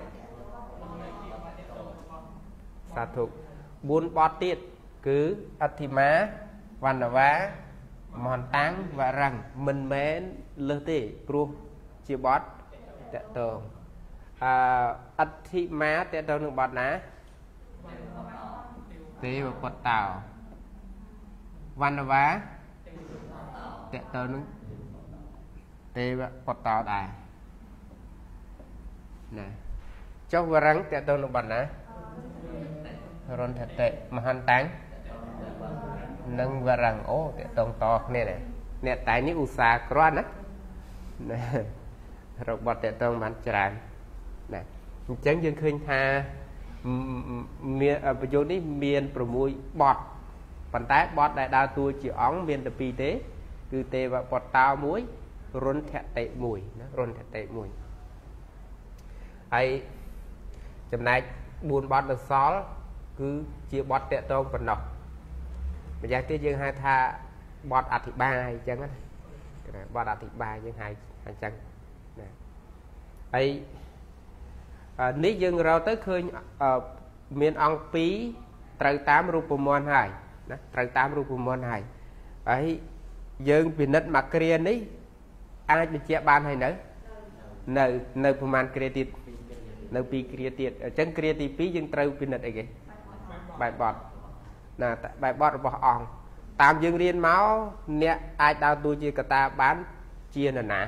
សាធុ 4បទទៀតគឺអធិមាវណ្ណវាមហន្តាំងវរੰងមិនមែនលើសទេព្រោះជាបទតកតងអឺអធិមាតកតងនឹងបទណាទេវពតតោវណ្ណវាតកតទៅនឹងទេវពតោដែរណាចុះវរੰតកទៅនឹងបណ្ណា រន្ធតិមហន្តាំងនិងវរੰអូតកតងតគ្នានេះអ្នកតែនេះឧស្សាហ៍ក្រាន់ណាណារបស់តកតងបានច្រើនណាអញ្ចឹងយើងឃើញថាមានប្រយោគនេះមាន6បទប៉ុន្តែបទដែលដើរតួជាអង្គមានតែ2ទេ គឺទេវពតោមួយរុនធតិមួយណារុនធតិមួយហើយចំណែក4បទនៅសល់ គឺជាបទតកតងប៉ុណ្ណោះម្យ៉ាងទៀតយើងហៅថាបទអធិបាយអញ្ចឹងណាបទអធិបាយយើងហៅអញ្ចឹងណាហើយនេះយើងរកទៅឃើញមានអង្គ2ត្រូវតាមរូបមន្តហើយណាត្រូវតាមរូបមន្តហើយហើយយើងពិនិត្យមកគ្រានេះអាចបញ្ជាក់បានហើយនៅនៅនៅប្រហែលគ្រាទៀតនៅពីរគ្រាទៀតអញ្ចឹងគ្រាទី2យើងត្រូវពិនិត្យអីគេ បែបបត់ណាបែបបត់របស់អង្គតាមយើងរៀនមកអ្នកអាចដើរតួជាកតាបានជានរណា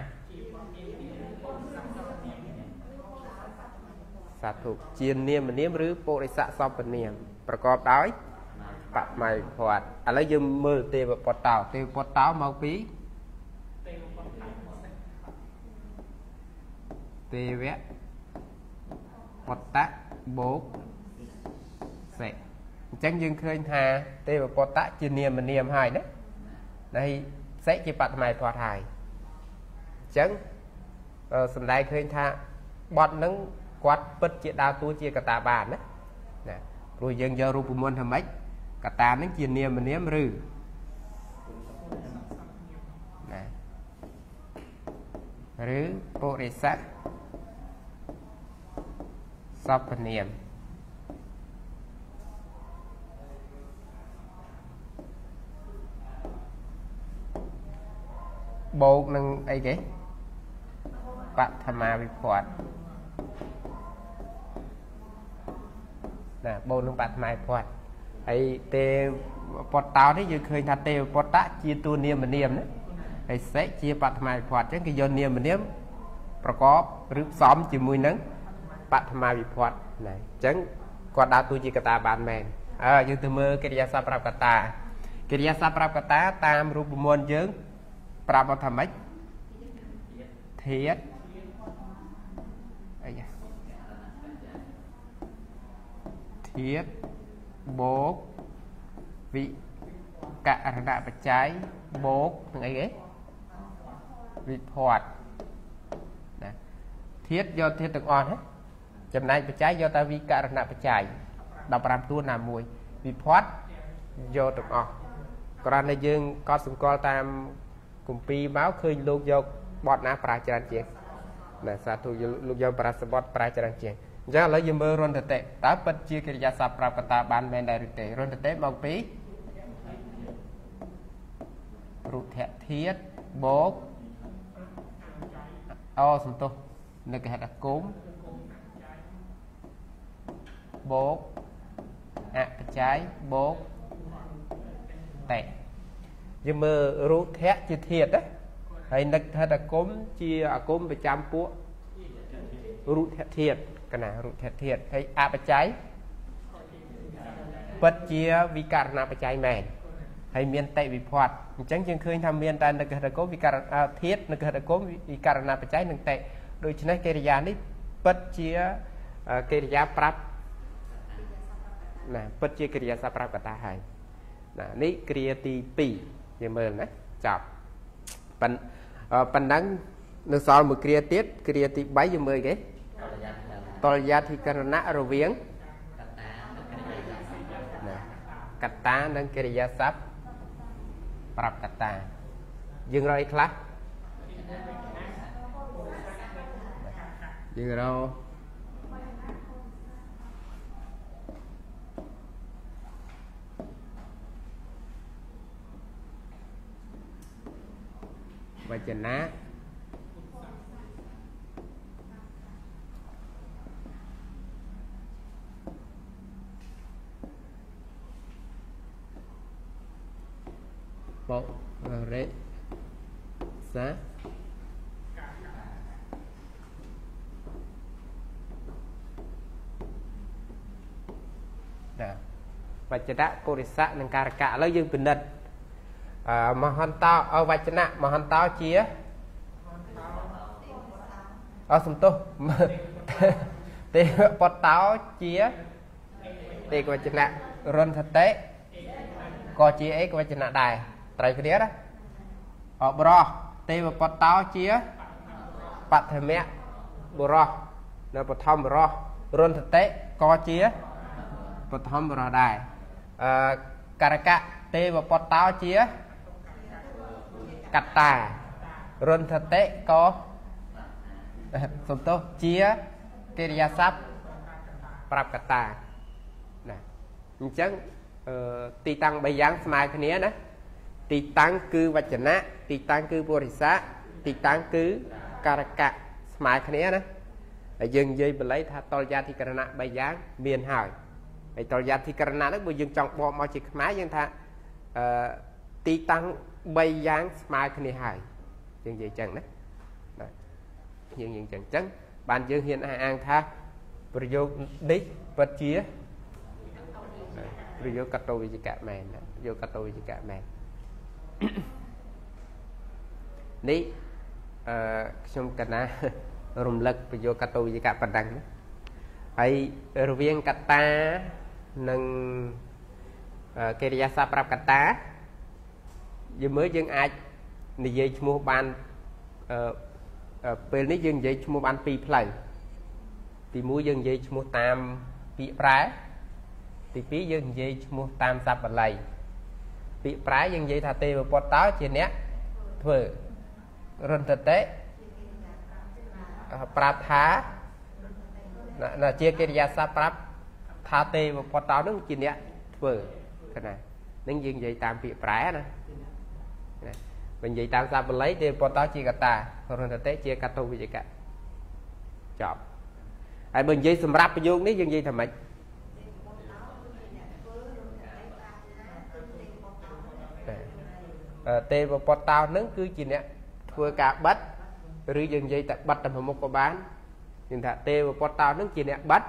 សាធុជានាមនាមឬពុរិស័កសពនាមប្រកបដោយបមៃភ័តឥឡូវយើងមើលទេវពតោទេវពតោមកពីទេវៈពតៈបូកសេ អញ្ចឹងយើងឃើញថាទេវពតៈជានាមនាមហើយណាហើយសេជាបតមៃភ័តហើយអញ្ចឹងសំដែងឃើញថាបត់នឹងគាត់ពិតជាដើរតួជាកតាបានណាណាព្រោះយើងយករូបមន្តថាម៉េចកតានឹងជានាមនាមឬណាឬពុរិស័កសពនាម បូកនឹងអីគេបឋមាវិភ័តណាបូកនឹងបឋមាវិភ័តហើយទេពតតោនេះយើងឃើញថាទេពតៈជាតួនាមនាមណាហើយសេជាបឋមវិភ័តអញ្ចឹងគេយកនាមនាមប្រកបឬផ្សំជាមួយនឹងបឋមាវិភ័តណាអញ្ចឹងគាត់ដើរតួជាកតាបានមែនអើយើងទៅមើលកិរិយាសព្ទប្រាប់កតាកិរិយាសព្ទប្រាប់កតាតាមរូបមន្តយើង ប្រាប់ថាម៉េចធាតអីយ៉ាធាតបូកវិករណបច្ច័យបូកនឹងអីគេវិភ័តណាធាតយកធាតទាំងអស់ណាចំណែកបច្ច័យយកតែវិករណបច្ច័យ15តួណាមួយវិភ័តយកទាំងអស់គ្រាន់តែយើងកត់សម្គាល់តាម គម្ពីរមកឃើញលោកយកបត់ណាប្រាច្រើនជាងណាសាធុលោកយកប្រាសបត់ប្រាច្រើនជាងអញ្ចឹងឥឡូវយើងមើលរន្តតិតើពិតជាកិរិយាសព្ទប្រាប់កតាបានមែនដែរឬទេរន្តតិមកពីរុធធាតបូកអូសន្ទុះនៅគេហៅថាគុំបូកអបច្ច័យបូកតេ យើងមើលរុធៈជាធាតណាហើយនឹកថាតគុំជាអគុំប្រចាំពួករុធធាតកណារុធធាតហើយអបច្ច័យពិតជាវិការណបច្ច័យមែនហើយមានតិវិភ័តអញ្ចឹងយើងឃើញថាមានតែនិកហតគមវិការធាតនិកហតគមវិការណបច្ច័យនិងតិដូច្នេះកិរិយានេះពិតជាកិរិយាប្រាប់ណាពិតជាកិរិយាសប្រាប់កតាហើយណានេះគ្រាទី2 យើងមើលណាចប់ប៉ុណ្ប៉ុណ្ណឹងនៅសល់មួយគ្រាទៀតគ្រាទី3យើងមើលគេតលយាធិករណៈរវាងកតានិងកិរិយាសព្ទប្រាប់កតាយើងរកអីខ្លះយើងរក វចនាបរិសាណាវចនៈពុរិស័កនិងការកៈឥឡូវយើងពិនិត្យអឺ មហន្តោអវចនៈមហន្តោជាអសំទោសទេបតោជាទេវចនៈរន្ធតិក៏ជាអីក៏វចនៈដែរត្រូវគ្នាណាអបរោះទេវពតោជាបឋមៈបុរោះនៅបឋមបុរោះរុនទតិក៏ជាបឋមបុរោះដែរអឺករកៈទេវពតោជា កត្តារុនទតិក៏សំទោសជាកិរិយាសព្ទប្រាប់កត្តាណាអញ្ចឹងទីតាំង3យ៉ាងស្មើគ្នាណាទីតាំងគឺវចនៈទីតាំងគឺពុរិស័កទីតាំងគឺការកៈស្មើគ្នាណាហើយយើងនិយាយបល័យថាតលយាធិករណៈ3យ៉ាងមានហើយហើយតលយាធិករណៈហ្នឹងបើយើងចង់បកមកជាខ្មែរយើងថាអឺទីតាំង 3យ៉ាងស្មើគ្នាហើយយើងនិយាយចឹងណាបាទយើងយើងចឹងចឹងបានយើងហ៊ានអះអាងថាប្រយោគនេះពិតជាឬយកកតោវិជ្ជកមែនយកកតោវិជ្ជកមែននេះអឺខ្ញុំកណារំលឹកប្រយោគកតោវិជ្ជកប៉ុណ្ណឹងហើយរវាងកតានិងកិរិយាសព្ទប្រាប់កតា យើងមើលយើងអាចនិយាយឈ្មោះបានអឺពេលនេះយើងនិយាយឈ្មោះបានពីរផ្លូវទី1យើងនិយាយឈ្មោះតាមពាក្យប្រែទី2យើងនិយាយឈ្មោះតាមស័ព្ទបាលីពាក្យប្រែយើងនិយាយថាទេវពុទ្ធតើជាអ្នកធ្វើរន្តតិប្រាប់ថាណាជាកិរិយាសព្ទប្រាប់ថាទេវពុទ្ធតើនឹងជាអ្នកធ្វើគណានឹងយើងនិយាយតាមពាក្យប្រែណាណា បើនិយាយតាមស័ព្ទបាលីទេវពុទ្ធតើជាកតារន្តតិជាកតោវិជ្ជកចប់ហើយបើនិយាយសម្រាប់ប្រយោគនេះយើងនិយាយថាម៉េចទេវពតោនឹងគឺជាអ្នកធ្វើការបិទឬយើងនិយាយតែបិទតែមុខក៏បានយើងថាទេវពុទ្ធតោនឹងជាអ្នកបិទ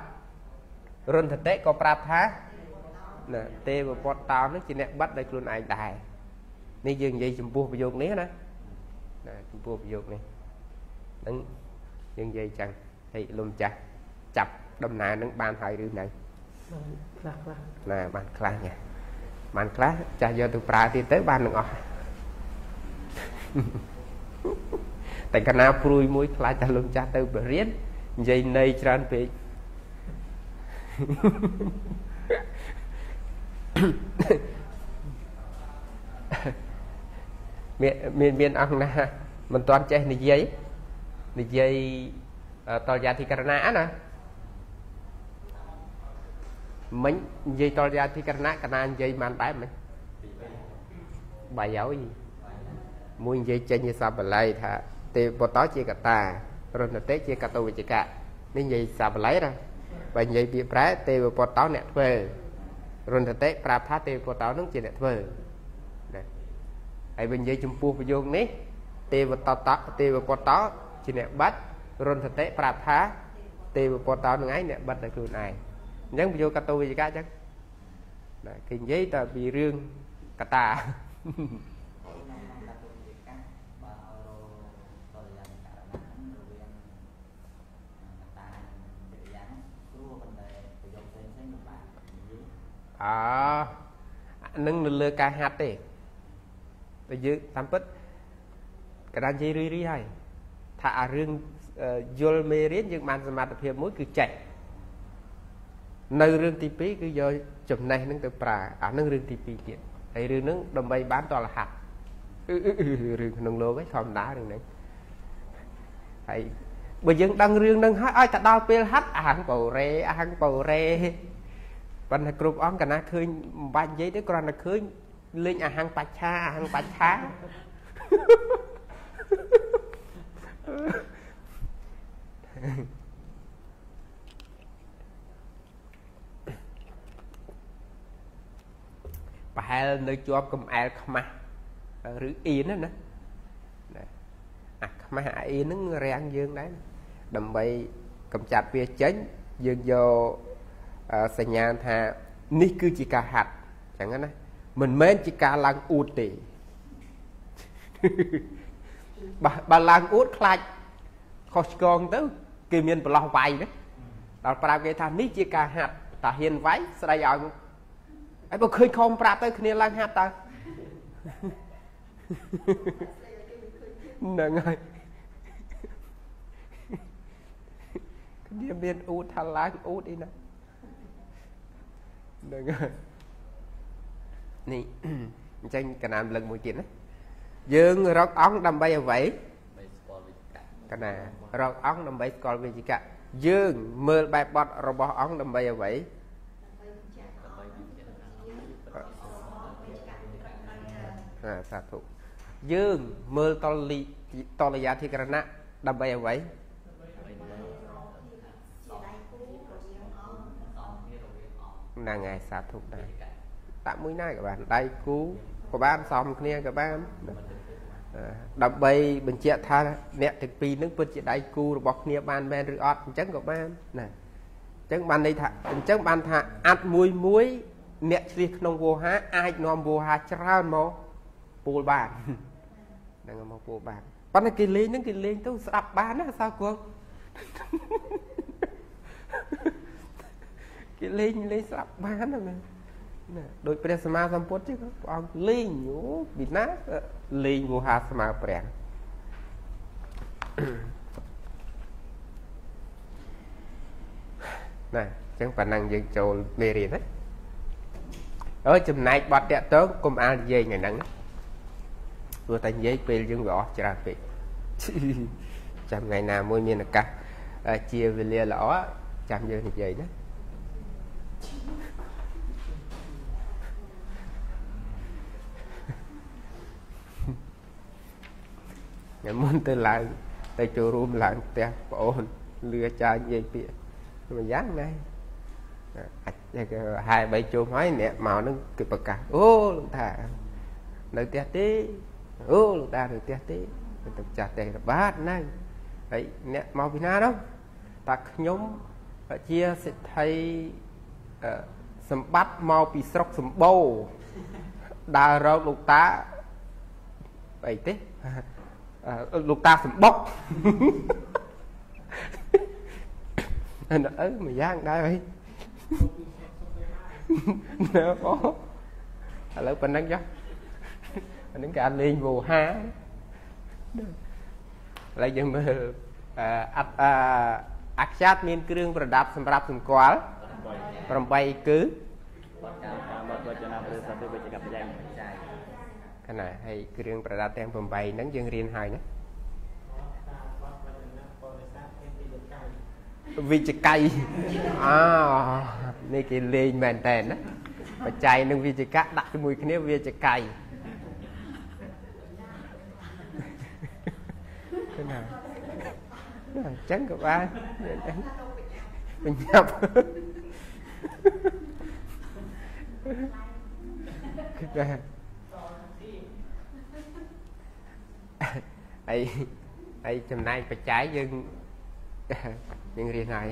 រុនតតិក៏ប្រាប់ថាណាទេវពុទ្ធតោនឹងជាអ្នកបិទដោយខ្លួនឯងដែរ នេះយើងនិយាយចំពោះប្រយោគនេះណាណាចំពោះប្រយោគនេះនឹងយើងនិយាយចឹងហើយលំចាស់ចាប់ដំណើរនឹងបានហើយឬនៅខ្លះខ្លះណាបានខ្លះញ៉ាបានខ្លះចាស់យកទៅប្រើទៀតទៅបាននឹងអស់តែកណាព្រួយមួយខ្លាចតែលំចាស់ទៅបរៀននិយាយនៃច្រើនពេក មានមានមានអង្គណាមិនទាន់ចេះនិយាយនិយាយតលយាធិករណៈណាមិញនិយាយតលយាធិករណៈកណានិយាយបានបែបមិញបាយហើយមួយនិយាយចេញជាសព្វបល័យថាទេពតោជាកតារណតិជាកតវិជ្ជកៈនេះនិយាយសព្វបល័យណាបើនិយាយពាក្យប្រែទេវពតោអ្នកធ្វើរណតិប្រាប់ថាទេវពតោនឹងជាអ្នកធ្វើណា ហើយបើនិយាយចំពោះប្រយោគនេះទេវតតទេវពតោជាអ្នកបាត់រន្ធតិប្រាប់ថាទេវពតោនឹងឯងអ្នកបាត់តែខ្លួនឯងអញ្ចឹងប្រយោគកតោវិជ្ជកអញ្ចឹងណាគេនិយាយតែពីរឿងកតាអនឹងនៅលើការហាត់ទេ តែយើងតាមពិតកណ្ដាលនិយាយរឿយៗហើយថាអារឿងយល់មេរៀនយើងបានសមត្ថភាពមួយគឺចេះនៅរឿងទី2គឺយកចំណេះនឹងទៅប្រើអានឹងរឿងទី2ទៀតហើយរឿងនឹងដើម្បីបានតលហាត់រឿងក្នុងលោកឯងធម្មតារឿងនេះហើយបើយើងដឹងរឿងនឹងហើយឲ្យតែដល់ពេលហាត់អាហង្បូរេអាហង្បូរេប៉ុន្តែគ្រប់អង្គកណាឃើញមិនបាច់និយាយទេគ្រាន់តែឃើញ លេងអាហង្បច្ឆាអាហង្បច្ឆាប្រហែលនៅជាប់កំអែលខ្មាស់ឬអៀនណាណាអាខ្មាស់អាអៀនហ្នឹងរាំងយើងដែរដើម្បីកម្ចាត់វាចេញយើងយកសញ្ញាថានេះគឺជាការហាត់អញ្ចឹងណា មិនមែនជាការឡើងអួតទេបើបើឡើងអួតខ្លាចខុសឆ្គងទៅ គេមានប្រឡោះវាយណាដល់ប្រាប់គេថានេះជាការហាត់តាហ៊ានវាយស្ដីឲ្យហើយបើឃើញខំប្រាប់ទៅគ្នាឡើងហាត់តើហ្នឹងហើយគ្នាមានអ៊ូតថាឡើងអ៊ូតអីណាហ្នឹងហើយ នេះអញ្ចឹងកណានលឹងមួយទៀតណាយើងរកអង្គដើម្បីអ្វីកណារកអង្គដើម្បីស្គាល់វិជ្ជកៈយើងមើលបែបបត់របស់អង្គដើម្បីអ្វីអាសាធុយើងមើលតលីតលយាធិករណៈដើម្បីអ្វីហ្នឹងហើយសាធុដែរ ដាក់មួយណាក៏បានដៃគូក៏បានសំគ្នាក៏បានដើម្បីបញ្ជាក់ថាអ្នកទាំងពីរនឹងពិតជាដៃគូរបស់គ្នាបានមែនឬអត់អញ្ចឹងក៏បានណាអញ្ចឹងបានន័យថាអញ្ចឹងបានថាអាត់មួយមួយអ្នកឆ្លៀសក្នុងវោហាអាចនាំវោហាច្រើនមកពូលបានហ្នឹងមកពូលបានប៉ុន្តែគេលេងហ្នឹងគេលេងទៅស្ដាប់បានណាសៅគងគេលេងលេងស្ដាប់បានណាមែន ណាដោយព្រះសម្មាសម្ពុទ្ធទេព្រះអង្គលេងអូពីណាលេងវោហាស្មើព្រះណាអញ្ចឹងប៉ណ្ណឹងយើងចូលមេរៀនណាអើចំណែកបត់តាក់តងកុំអាលនិយាយថ្ងៃហ្នឹងព្រោះតែនិយាយពេលយើងវាអស់ច្រើនពេកចាំថ្ងៃណាមួយមានឱកាសជាវេលាល្អចាំយើងនិយាយណា ញ៉ាំមុនទៅឡើងទៅចូលរួមឡើងផ្ទះប្អូនលឺអាចារ្យនិយាយពាក្យមួយយ៉ាងណាអាចគេហែបីជុំហើយអ្នកមកនឹងគេប្រកាសអូលោកថានៅផ្ទះទេអូលោកតានៅផ្ទះទេទៅចាស់ផ្ទះរបាតហ្នឹងហើយអ្នកមកពីណានោះតាខ្ញុំជាសិទ្ធិសម្បត្តិមកពីស្រុកសម្បូរដើររកលោកតាអីទេ លោកតាសម្បុកអឺអឺមួយយ៉ាងដែរអីណែបងឥឡូវប៉ុណ្ណឹងចុះអានេះគេអត់លេងវោហាឥឡូវយើងមើលអត់អក្សរមានគ្រឿងប្រដាប់សម្រាប់សម្គាល់8គឺបទកម្មកម្មបទវចនាឬសត្វវិជ្ជាបញ្ញាក ណាហើយគ្រឿងប្រដាប់ទាំង8ហ្នឹងយើងរៀនហើយណាវិជ្ជកៃអូនេះគេលេងមែនតើណាបច្ច័យនឹងវិជ្ជកៈដាក់ជាមួយគ្នាវិជ្ជកៃណាអញ្ចឹងក៏បានបញ្ញាប់គឺថា អីអីចំណែកបច្ច័យយើងយើងរៀនហើយ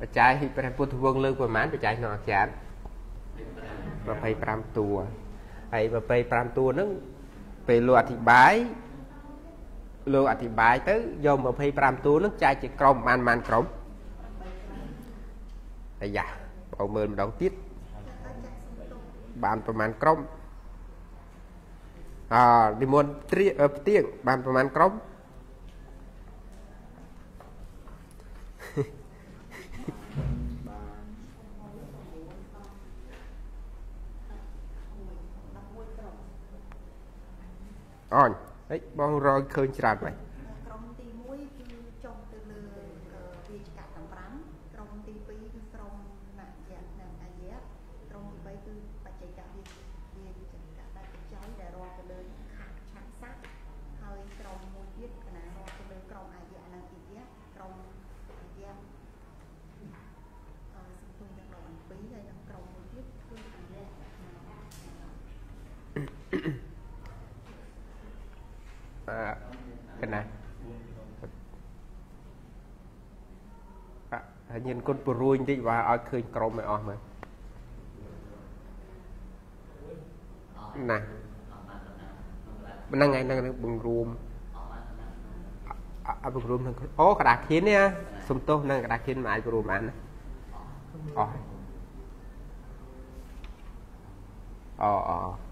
បច្ច័យព្រះពុទ្ធវង្សលើកប្រមាណបច្ច័យក្នុងអក្សរ25តួហើយ25តួហ្នឹងពេលលោកអធិប្បាយលោកអធិប្បាយទៅយក25តួហ្នឹងចែកជាក្រុមបានបានក្រុមអាយ៉ាបងមើលម្ដងទៀតបានប្រមាណក្រុម អនិមន្តត្រៀផ្ទៀងបានប្រមាណក្រុមអញហិចបងរយឃើញច្រើនហើយក្រុមទី1គឺចុះទៅលើវិជ្ជកទាំង5ក្រុមទី2គឺក្រុមនយៈនិងអាយៈក្រុមទី3គឺបច្ចេកវិទ្យាវិជ្ជកដែលបច្ច័យដែលរាប់ទៅលើខាត់ឆាក់សាក់ហើយក្រុមមួយទៀតកណារាប់ទៅលើក្រុមអាយៈនិងអាយៈក្រុមអាយៈអឺសំទុំទាំង12ហើយនិងក្រុមមួយទៀតគឺអាយៈ កណាអញញគុណពរួយបន្តិចว่าឲ្យឃើញក្រុមឲ្យអស់មើលណាហ្នឹងហើយហ្នឹងបង្រួមអបង្រួមនឹងអូกระดาษខៀននេះសំទោសនឹងกระดาษខៀនមិនអាចបង្រួមបានណាអស់អូអូ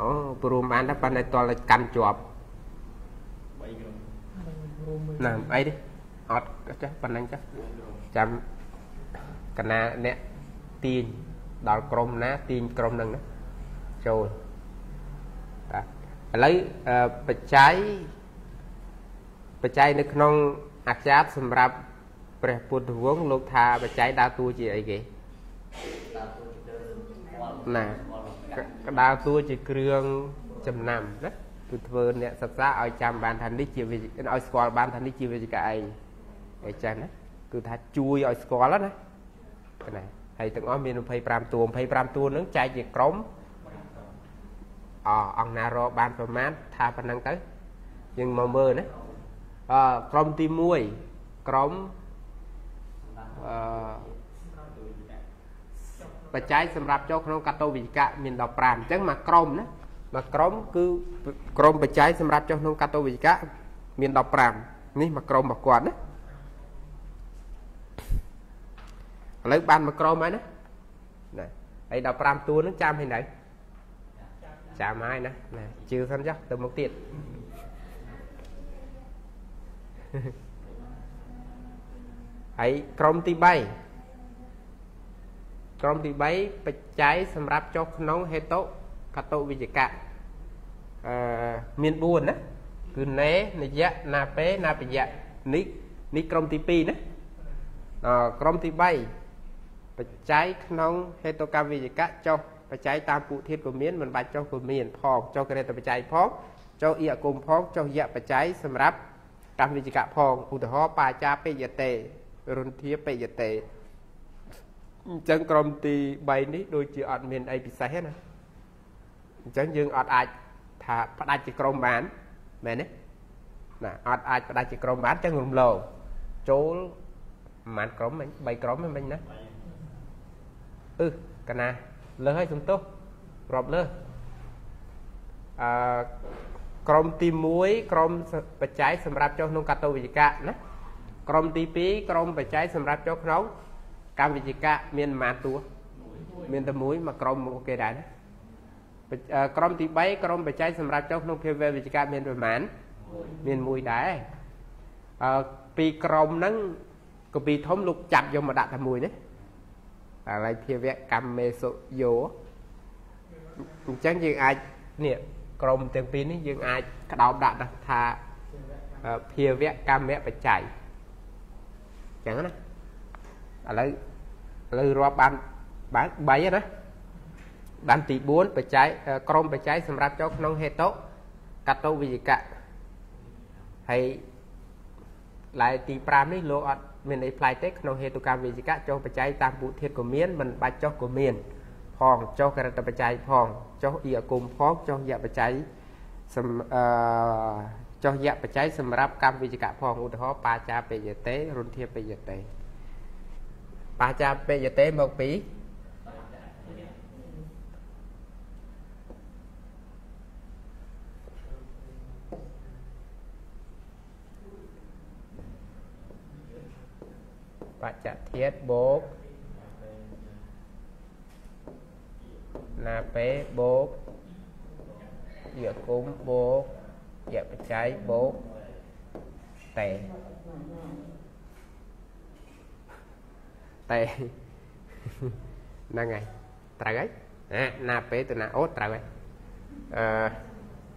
អូព្រមបានដែរប៉ុន្តែតលកាន់ជាប់ណាអីទេអត់ចេះប៉ុណ្ណឹងចាស់ចាំកណាអ្នកទាញដល់ក្រុមណាទាញក្រុមហ្នឹងណាចូលបាទឥឡូវបច្ច័យបច្ច័យនៅក្នុងអក្សរសម្រាប់ព្រះពុទ្ធវង្សលោកថាបច្ច័យដើរតួជាអីគេណា ក្តារតួជាគ្រឿងចំណាំណាគឺធ្វើអ្នកសិក្សាឲ្យចាំបានថានេះជាឲ្យស្គាល់បានថានេះជាវិជ្ជកឯងអញ្ចឹងណាគឺថាជួយឲ្យស្គាល់ណាណាហើយទាំងអស់មាន25តួ25តួហ្នឹងចែកជាក្រុមអអង្គណារបានប្រមាណថាប៉ុណ្ណឹងទៅយើងមកមើលណាអក្រុមទី1ក្រុមអឺ បច្ច័យសម្រាប់ចូលក្នុងកតោវិជ្ជៈមាន15អញ្ចឹងមួយក្រុមណាមួយក្រុមគឺក្រុមបច្ច័យសម្រាប់ចូលក្នុងកតោវិជ្ជៈមាន15នេះមួយក្រុមរបស់គាត់ណាឥឡូវបានមួយក្រុមហើយណាណាហើយ15តួនឹងចាំហើយនៅចាំហើយណាណាជឿសិនចុះទៅមុខទៀតហើយក្រុមទី3 ក្រុមទី3បច្ច័យសម្រាប់ចុះក្នុងហេតុកតុវិជ្ជកៈអឺមាន4ណាគឺណេនយៈណាពេណាបយៈនេះនេះក្រុមទី2ណាអក្រុមទី3បច្ច័យក្នុងហេតុកម្មវិជ្ជកៈចុះបច្ច័យតាមពុធាតក៏មានមិនបាច់ចុះក៏មានផងចុះក្រេតបច្ច័យផងចុះអ៊ីអគុំផងចុះយៈបច្ច័យសម្រាប់កម្មវិជ្ជកៈផងឧទាហរណ៍បាចាពេយតេរុនធាពេយតេ អញ្ចឹងក្រុមទី3នេះដូចជាអត់មានអីពិសេសណាអញ្ចឹងយើងអត់អាចថាផ្ដាច់ជាក្រុមបានមែនទេណាអត់អាចផ្ដាច់ជាក្រុមបានចឹងរំលងចូលប្រហែលក្រុមមិញ3ក្រុមមិញណាអឺកណាលើហើយសំទោសរាប់លើអឺក្រុមទី1ក្រុមបច្ច័យសម្រាប់ចុះក្នុងកាតូវិជ្ជៈណាក្រុមទី2ក្រុមបច្ច័យសម្រាប់ចុះក្នុង កម្មវិជ្ជៈមានប្រមាណតួមានតែមួយមួយក្រុមមកគេដែរណាក្រុមទី3ក្រុមបច្ច័យសម្រាប់ចុះក្នុងភាវវិជ្ជៈមានប្រមាណមានមួយដែរអឺពីរក្រុមហ្នឹងកពីធំលោកចាប់យកមកដាក់តែមួយណាឥឡូវភាវៈកម្មមេសុយោអញ្ចឹងយើងអាចនេះក្រុមទាំងពីរនេះយើងអាចក្តោបដាក់ថាភាវៈកម្មបច្ច័យអញ្ចឹងណាឥឡូវ ឥឡូវរាប់បានបាន3ណាបានទី4បច្ច័យក្រុមបច្ច័យសម្រាប់ចូលក្នុងហេតុកតោវិជ្ជៈហើយឡាយទី5នេះលោកអត់មានអីផ្លាយទេក្នុងហេតុកម្មវិជ្ជៈចុះបច្ច័យតាមពុទ្ធធាតុក៏មានមិនបាច់ចុះក៏មានផងចុះករិតបច្ច័យផងចុះអ៊ីអគុំផងចុះយៈបច្ច័យសំអឺចុះយៈបច្ច័យសម្រាប់កម្មវិជ្ជៈផងឧទាហរណ៍បាចាពេយតេរុនធាពេយតេបាចាពេយតេ មកពីបច្ចធាតបូកណាពេបូកយគុំបូកយបច្ច័យបូក តេតេហ្នឹងហើយត្រូវហើយណាណាពេទៅណាអូត្រូវហើយអឺ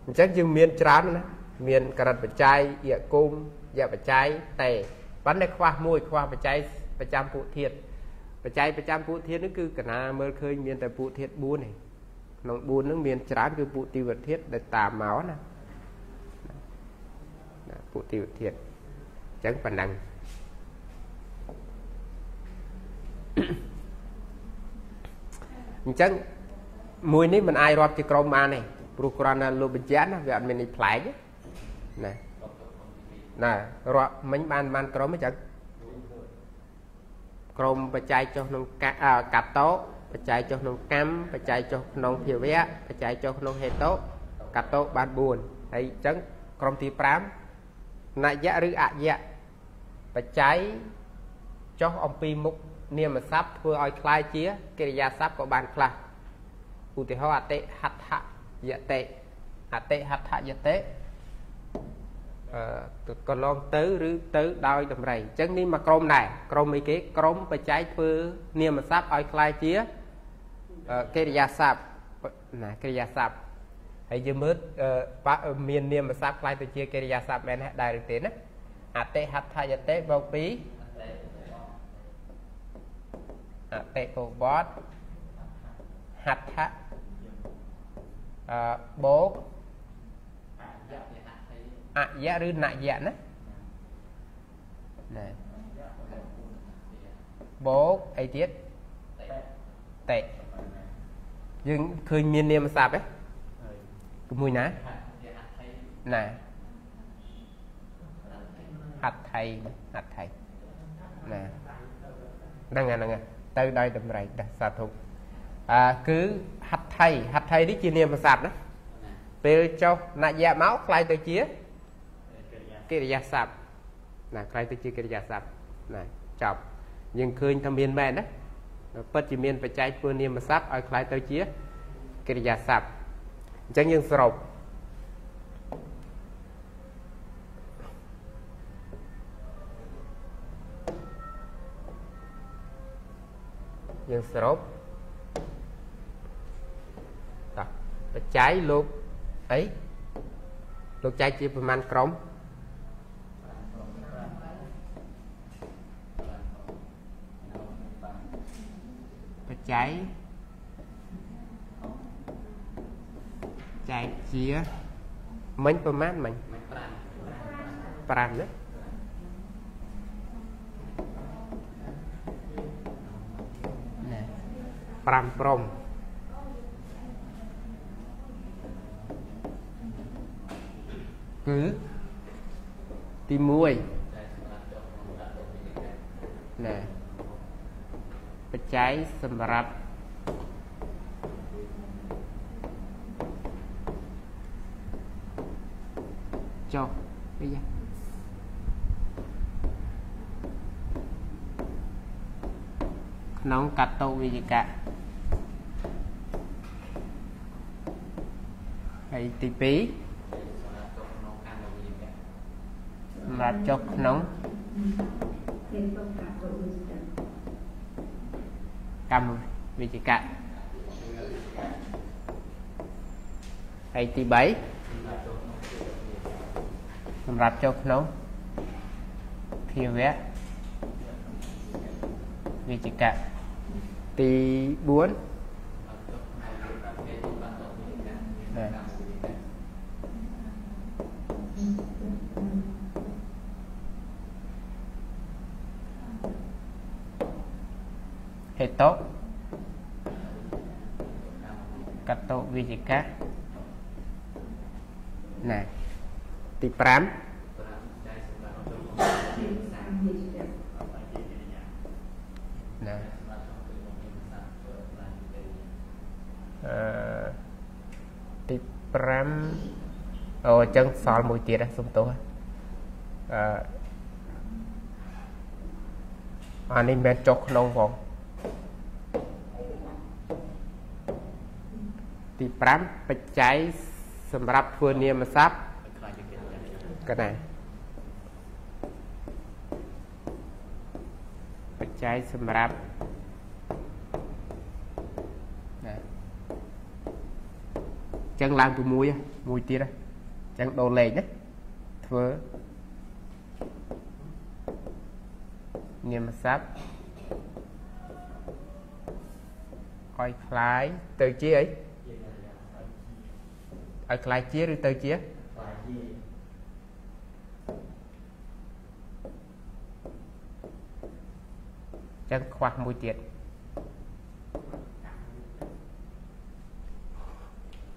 អញ្ចឹងយើងមានច្រើនណាមានក្រិតបច្ច័យយគុំយបច្ច័យតេប៉ុន្តែខ្វះមួយខ្វះបច្ច័យប្រចាំពួកធាតុបច្ច័យប្រចាំពួកធាតុនេះគឺកណាមើលឃើញមានតែពួកធាតុ4ទេក្នុង4ហ្នឹងមានច្រើនគឺពួកទីវធាតុដែលតាមមកណាណាពួកទីវធាតុអញ្ចឹងប៉ុណ្ណឹង អញ្ចឹងមួយនេះមិនអាចរាប់ជាក្រុមបានទេព្រោះគ្រាន់តែលោកបញ្ជាក់ណាវាអត់មាននេះប្លែកណាណារាប់មិញបានបានក្រុមអញ្ចឹងក្រុមបច្ច័យចុះក្នុងកាតោបច្ច័យចុះក្នុងកម្មបច្ច័យចុះក្នុងភាវៈបច្ច័យចុះក្នុងហេតុកាតោបាន4ហើយអញ្ចឹងក្រុមទី5ណយៈឬអយៈបច្ច័យចុះអំពីមុខ នាមស័ព្ទធ្វើឲ្យคล้ายជាកិរិយាសព្ទក៏បានខ្លះឧទាហរណ៍អតិហដ្ឋយតិអតិហដ្ឋយតិកន្លងទៅឬទៅដោយតម្រៃអញ្ចឹងនេះមកក្រុមដែរក្រុមអីគេក្រុមបច្ច័យធ្វើនាមស័ព្ទឲ្យคล้ายជាកិរិយាសព្ទណាកិរិយាសព្ទហើយយើងមើលមាននាមស័ព្ទคล้ายទៅជាកិរិយាសព្ទមែនដែរឬទេណាអតិហដ្ឋយតិបូកពី អតិពោបតហដ្ឋអឺបូកអយៈឬណយៈណាណែបូកអីទៀតតេយើងឃើញមាននាមស័ព្ទទេគឺមួយណាណាហត្ថថៃហត្ថថៃណាហ្នឹងហ្នឹង ទៅដោយតម្រៃដាសាធុអើគឺហត្ថថៃហត្ថថៃនេះជានាមស័ព្ទណាពេលចុះណយៈមកខ្លាយទៅជាកិរិយាសព្ទណាខ្លាយទៅជាកិរិយាសព្ទណាចប់យើងឃើញថាមានមែនណាពិតជាមានបច្ច័យធ្វើនាមសព្ទឲ្យខ្លាយទៅជាកិរិយាសព្ទអញ្ចឹងយើងសរុប យើងសរុបតោះបច្ច័យលោកអីលោកចែកជាប្រមាណក្រុមចែកចែកជាមិញប្រមាណមិញ5 5ណា 5ព្រំគឺទី1ណែបច្ច័យសម្រាប់ចុះអីយ៉ាក្នុងកតោវិជ្ជកៈ ហើយទី2សម្រាប់ចុះក្នុងកម្មវិជ្ជកៈហើយទី3សម្រាប់ចុះក្នុងភាវៈវិជ្ជកៈទី4 ហេតុកតោវិជ្ជកៈណែទី5ណាអឺទី5អូអញ្ចឹងសល់មួយទៀតសុំទោសអឺអានេះមិនមែនចុះក្នុងផង ទី5បច្ច័យសម្រាប់ធ្វើនាមស័ព្ទកណាបច្ច័យសម្រាប់ណាចឹងឡើងពីមួយមួយទៀតចឹងដូរលេខណាធ្វើនាមស័ព្ទឲ្យคล้ายទៅជាអី ឲ្យคล้ายជាឬទៅជាคล้ายជាចឹងខ្វះមួយទៀត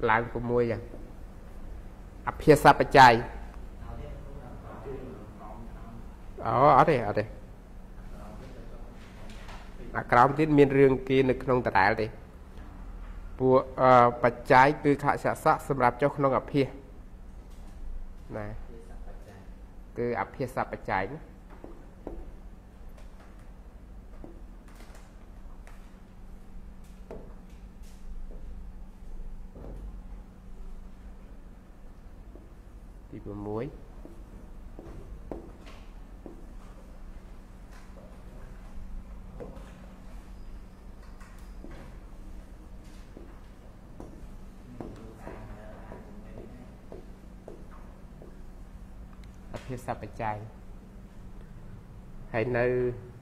ឡើង6ចឹងអភិសបច្ច័យអូអត់ទេអត់ទេអាក្រោមទៀតមានរឿងគេនៅក្នុងតដែលទេ ពួកបច្ច័យគឺខសសៈសម្រាប់ចុះក្នុងអភិសណាគឺអភិសបច្ច័យណាទី6ភាសាប ច្ច័យហើយនៅ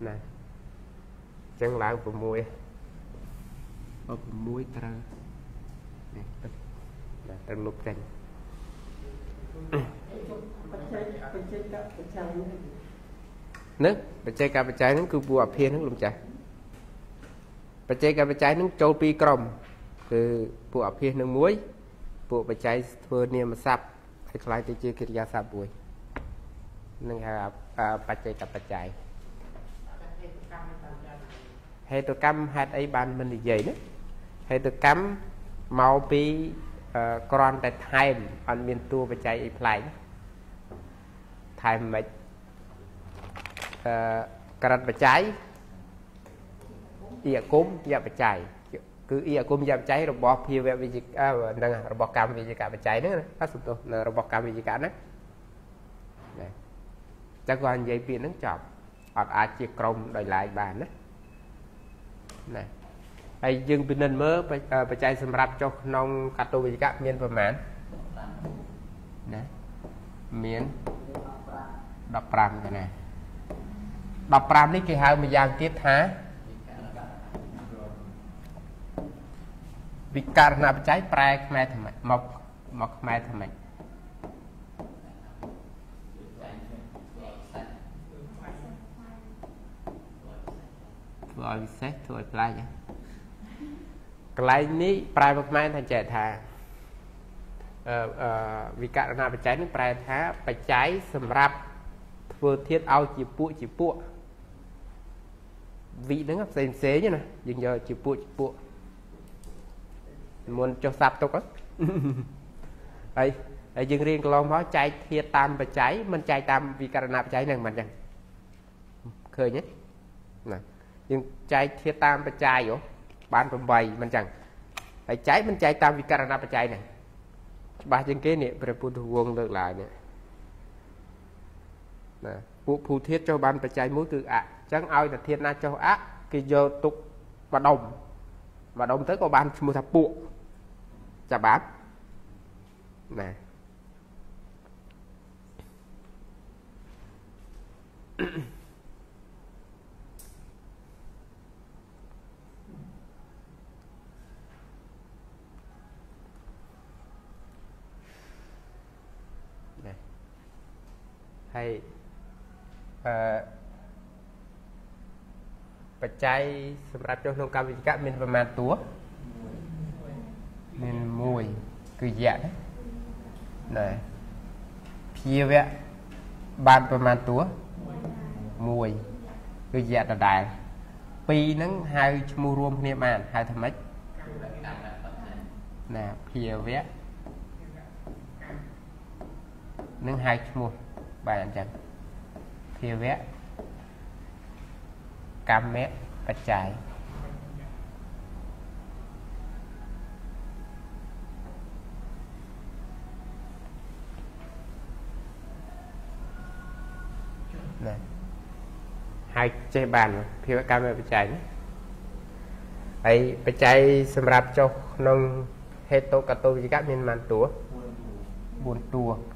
ណាចឹងឡើង6អត់6ត្រូវនេះទឹកណាត្រូវលុបចេញបច្ច័យបច្ច័យកបច្ច័យនឹងបច្ចេកបច្ច័យហ្នឹងគឺពួកអភិហ្នឹងលោកចាស់បច្ចេកបច្ច័យហ្នឹងចូលពីរក្រុម គឺពួកអភិនឹងមួយ ពួកបច្ច័យធ្វើនាមស័ព្ទឲ្យខ្លាយទៅជាកិរិយាសព្ទមួយ នឹងហៅបច្ចេកបច្ច័យហេតុកម្មហេតុអីបានមិននិយាយណាហេតុកម្មមកពីក្រាន់តែថែមអត់មានតួបច្ច័យអីប្លែកថែមមិនអឺក្រិតបច្ច័យអិយគុំយបច្ច័យគឺអិយគុំយបច្ច័យរបស់ភាវវិជ្ជាហ្នឹងរបស់កម្មវិជ្ជាបច្ច័យហ្នឹងណាអត់សំទោសរបស់កម្មវិជ្ជាហ្នឹងចឹ ងគាត់និយាយពាក្យហ្នឹងចប់អត់អាចជាក្រុមដោយឡែកបានណាណាហើយយើងពិនិត្យមើលបច្ច័យសម្រាប់ចុះក្នុងកតោវិជ្ជៈមានប្រមាណណាមាន15ទេណា15នេះគេហៅម្យ៉ាងទៀតថាវិការណបច្ច័យប្រែខ្មែរថ្មីមកមកខ្មែរថ្មី ធ្វើឲ្យពិសេសធ្វើឲ្យប្លែកកន្លែងនេះប្រែមកខ្មែរថាចេះថាអឺវិករណបច្ច័យនេះប្រែថាបច្ច័យសម្រាប់ធ្វើធាតឲ្យជាពួកជាពួកវិហ្នឹងផ្សេងផ្សេងណាយើងយកជាពួកជាពួកមុនចុះសាប់ទុកហើយហើយយើងរៀនកន្លងមកចែកធាតតាមបច្ច័យមិនចែកតាមវិករណបច្ច័យហ្នឹងមិនអញ្ចឹងឃើញទេណា យើងចែកធាតតាមបច្ច័យហ៎បាន8មិនអញ្ចឹងហើយចែកមិនចែកតាមវិករណបច្ច័យហ្នឹងច្បាស់ជាងគេនេះព្រះពុទ្ធវង្សលើកឡើងនេះណាពួកភូធាតចុះបានបច្ច័យមួយគឺអញ្ចឹងឲ្យតែធាតណាចុះអគេយកទុកម្ដុំម្ដុំទៅក៏បានឈ្មោះថាពួកចាប់បានណា ហើយអឺបច្ច័យសម្រាប់ចុះក្នុងកម្មវិធីកៈមានប្រមាណតួមាន1គឺយៈណាភាវៈបានប្រមាណតួ1គឺយៈដដែលពីរហ្នឹងហៅឈ្មោះរួមគ្នាបានហៅថាម៉េចណាភាវៈនឹងហៅឈ្មោះ បាទអញ្ចឹងភាវៈកម្មៈបច្ច័យណាហើយចេះបានភាវកម្មបច្ច័យហើយបច្ច័យសម្រាប់ចុះក្នុងហេតុកតោវិជ្ជកមានប៉ុន្មានតួ4តួ4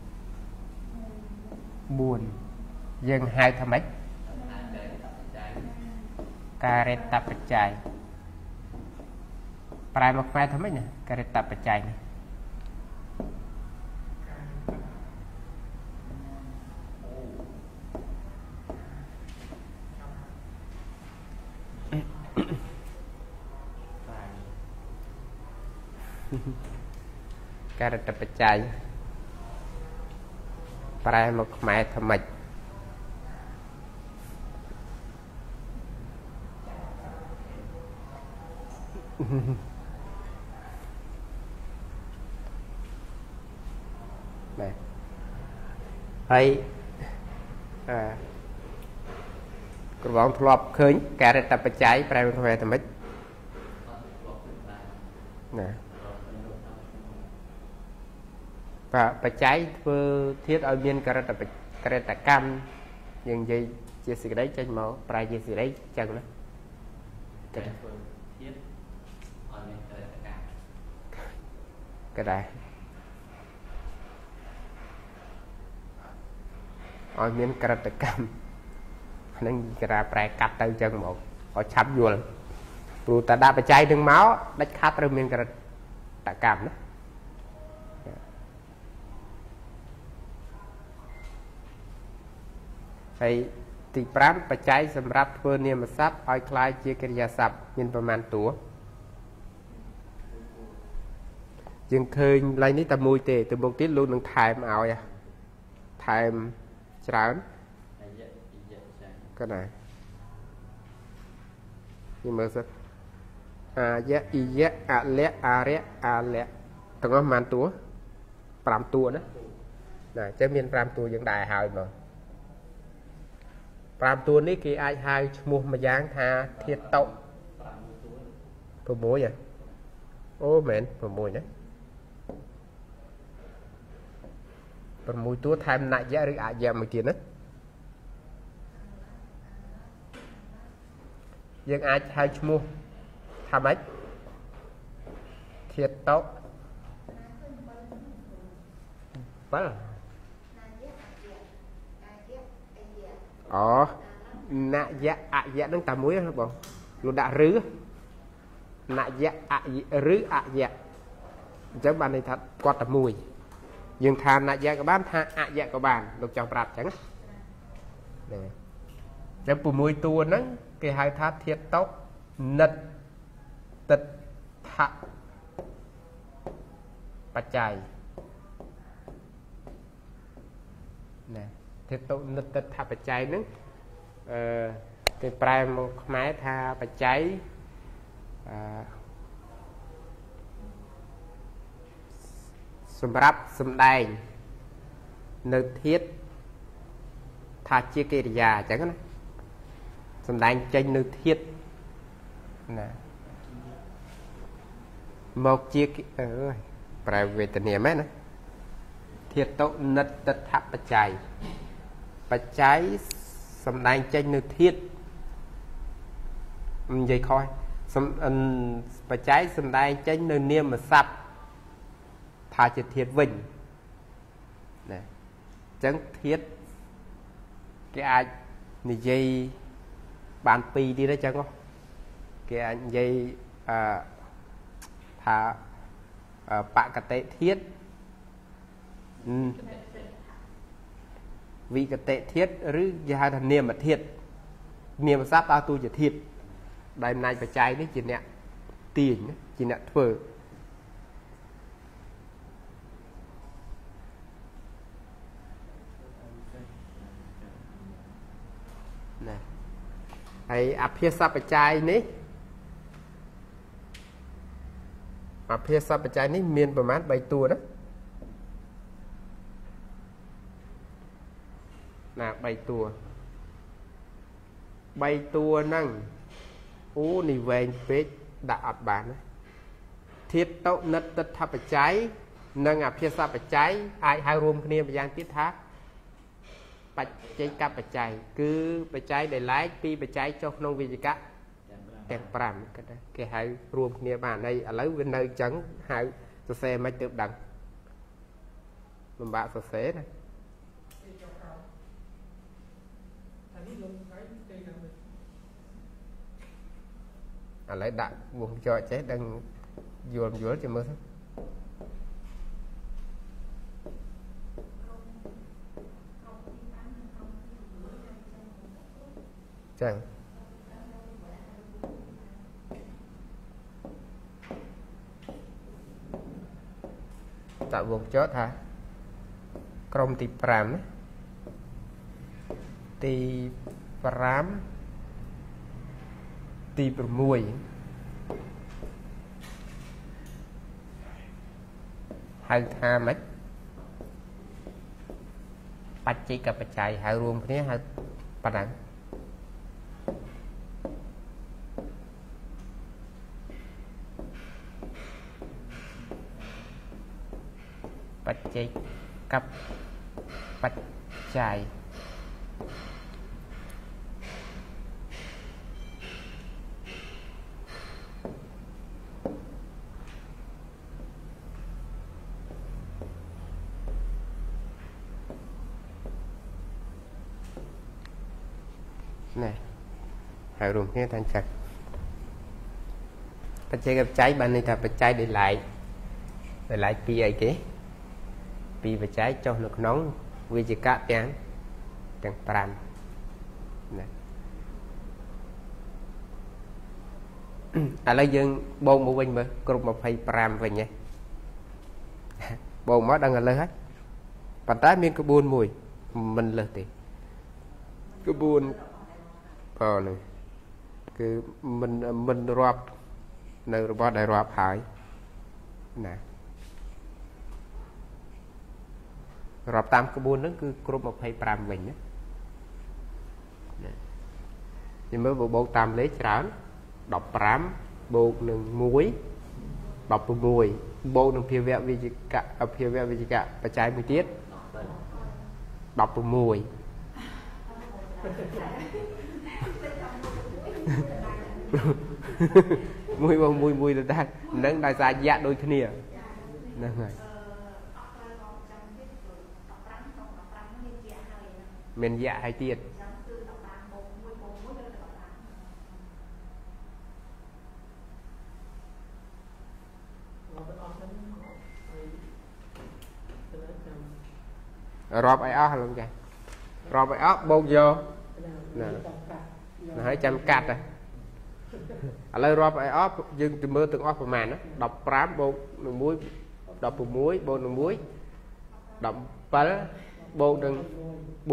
យើងហៅថាម៉េចការេតបច្ច័យប្រែមកខ្មែរថាម៉េចណាការេតបច្ច័យនេះការេតបច្ច័យ ប្រែមកខ្មែរថាម៉េចបាទហើយអឺក្របងធ្លាប់ឃើញការរតបច្ច័យប្រែមកខ្មែរថាម៉េចណា បាទបច្ច័យធ្វើធៀបឲ្យមានករតករតកម្មយើងនិយាយជាសេចក្តីចេញមកប្រែជាសេចក្តីចឹងណាតែធ្វើធៀបឲ្យមានករតកម្មក៏ដែរឲ្យមានករតកម្មហ្នឹងគេថាប្រែកាត់ទៅចឹងមកឲ្យឆាប់យល់ព្រោះតែដាក់បច្ច័យនឹងមកដាច់ខាត់ត្រូវមានករតកម្មណា ហើយទី5បច្ច័យសម្រាប់ធ្វើនាមស័ព្ទឲ្យคล้ายជាកិរិយាសព្ទមានប្រមាណតួយើងឃើញឡើយនេះតែមួយទេទៅមុខទៀតលោកនឹងថែមឲ្យថែមច្រើនក៏ដែរនេះមើលសិនអាយៈអ៊ីយៈអលៈអារៈអាលៈទាំងអស់ប្រហែលតួ5តួណាណាអញ្ចឹងមាន5តួយើងដែរហើយមក 5តួនេះគេអាចហៅឈ្មោះមួយយ៉ាងថាធាតុតុ6ហ៎អូមែន6ណា6តួថែមណយៈឬអយៈមួយទៀតណាយើងអាចហៅឈ្មោះថាម៉េចធាតុតុ7 អូណយៈអយៈហ្នឹងតែមួយណាបងលោកដាក់ឬណយៈអយឬអយៈអញ្ចឹងបានន័យថាគាត់តែមួយយើងថាណយៈក៏បានថាអយៈក៏បានលោកចង់ប្រាប់អញ្ចឹងហ្នឹងអញ្ចឹង6តួហ្នឹងគេហៅថាធាតុតុនិតតិដ្ឋបច្ច័យណា ធាតុនិតិថាបច្ច័យហ្នឹងអឺគេប្រែមកខ្មែរថាបច្ច័យអឺសម្រាប់សំដែងនៅធាតុថាជាកិរិយាអញ្ចឹងណាសំដែងចេញនៅធាតុណាមកជាអើយប្រែវេទនាមែនណាធាតុនិតថបច្ច័យ បច្ច័យសំដែងចេញនៅធាតុនិយាយខុសសំបច្ច័យសំដែងចេញនៅនាមស័ព្ទថាជាធាតុវិញណាអញ្ចឹងធាតុគេអាចនិយាយបានពីរទៀតទេចឹងគេអាចនិយាយអឺថាបកតិធាត វិកតិធាតឬគេហៅថានាមធាតនាមស័ព្ទដើរតួជាធាតដោយអំណាចបច្ច័យនេះជាអ្នកទាញជាអ្នកធ្វើណាហើយអភិសបច្ច័យនេះអភិសបច្ច័យនេះមានប្រមាណ3តួណាណា 3តួ3តួហ្នឹងអូនេះវែងពេកដាក់អត់បានណាធាតតុនិតទិដ្ឋបច្ច័យនិងអភិសបច្ច័យអាចហៅរួមគ្នាម្យ៉ាងទៀតថាបច្ចេកបច្ច័យគឺបច្ច័យដែលឡែកពីបច្ច័យចុះក្នុងវិជ្ជកៈទាំង5គេថាគេហៅរួមគ្នាបានហើយឥឡូវវានៅអញ្ចឹងហៅសរសេរមិនទើបដឹងលំបាកសរសេរណា ឥឡូវដាក់វងចោចេះដឹងយល់យល់ចាំមើលទៅចឹងដាក់វងចោថាក្រុមទី5ណាទី5 ទី6ហៅថាម៉េចបច្ចេកបច្ច័យហៅរួមគ្នាហៅប៉ុណ្ណឹងបច្ចេកបច្ច័យហើយរួម គ្នាថាចឹងបច្ចេកបច្ច័យបានន័យថាបច្ច័យដែលឡែកដែលឡែកពីអីគេពីបច្ច័យចុះនៅក្នុងវិជ្ជកៈទាំងទាំង5ណាឥឡូវយើងបូកមកវិញមើលគ្រប់25វិញហ៎បូកមកដឹងឥឡូវហើយប៉ុន្តែមានក្បួនមួយមិនលើសទេក្បួនបើនេះ គឺមិនមិនរាប់នៅរបស់ដែលរាប់ហើយណារាប់តាមក្បួនហ្នឹងគឺគ្រប់25វិញណានិយាយមើលបូកតាមលេខច្រើន15បូកនឹង1 16បូកនឹងភាវៈវិជ្ជកៈភាវៈវិជ្ជកៈបច្ច័យមួយទៀត16 មួយបងមួយមួយទៅដែរនឹងដោយសារយៈដូចគ្នាហ្នឹងហើយមានយៈហើយទៀតរាប់ឲ្យអស់លោកចារាប់ឲ្យអស់បូកយកណា ហើយចាំកាត់ហ្នឹងឥឡូវរាប់ឲ្យអស់យើងទៅមើលទាំងអស់ប្រមាណណា15បូកនឹង1 16បូកនឹង1 17បូកនឹង4 21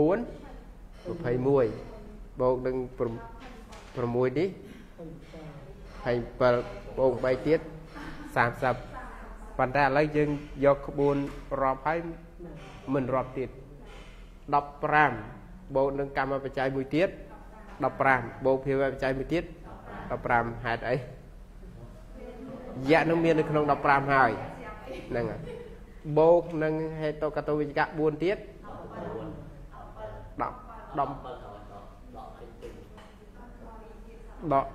បូកនឹង6នេះ27បូក3ទៀត30ប៉ុន្តែឥឡូវយើងយកក្បួនរាប់ហើយមិនរាប់ទៀត15បូកនឹងកម្មបច្ច័យមួយទៀត 15បូកភាវៈបច្ច័យមួយទៀត15ហេតុអីយៈនឹងមាននៅក្នុង15ហើយហ្នឹងហើយបូកនឹងហេតុកតវិជ្ជៈ4ទៀត10 10ដក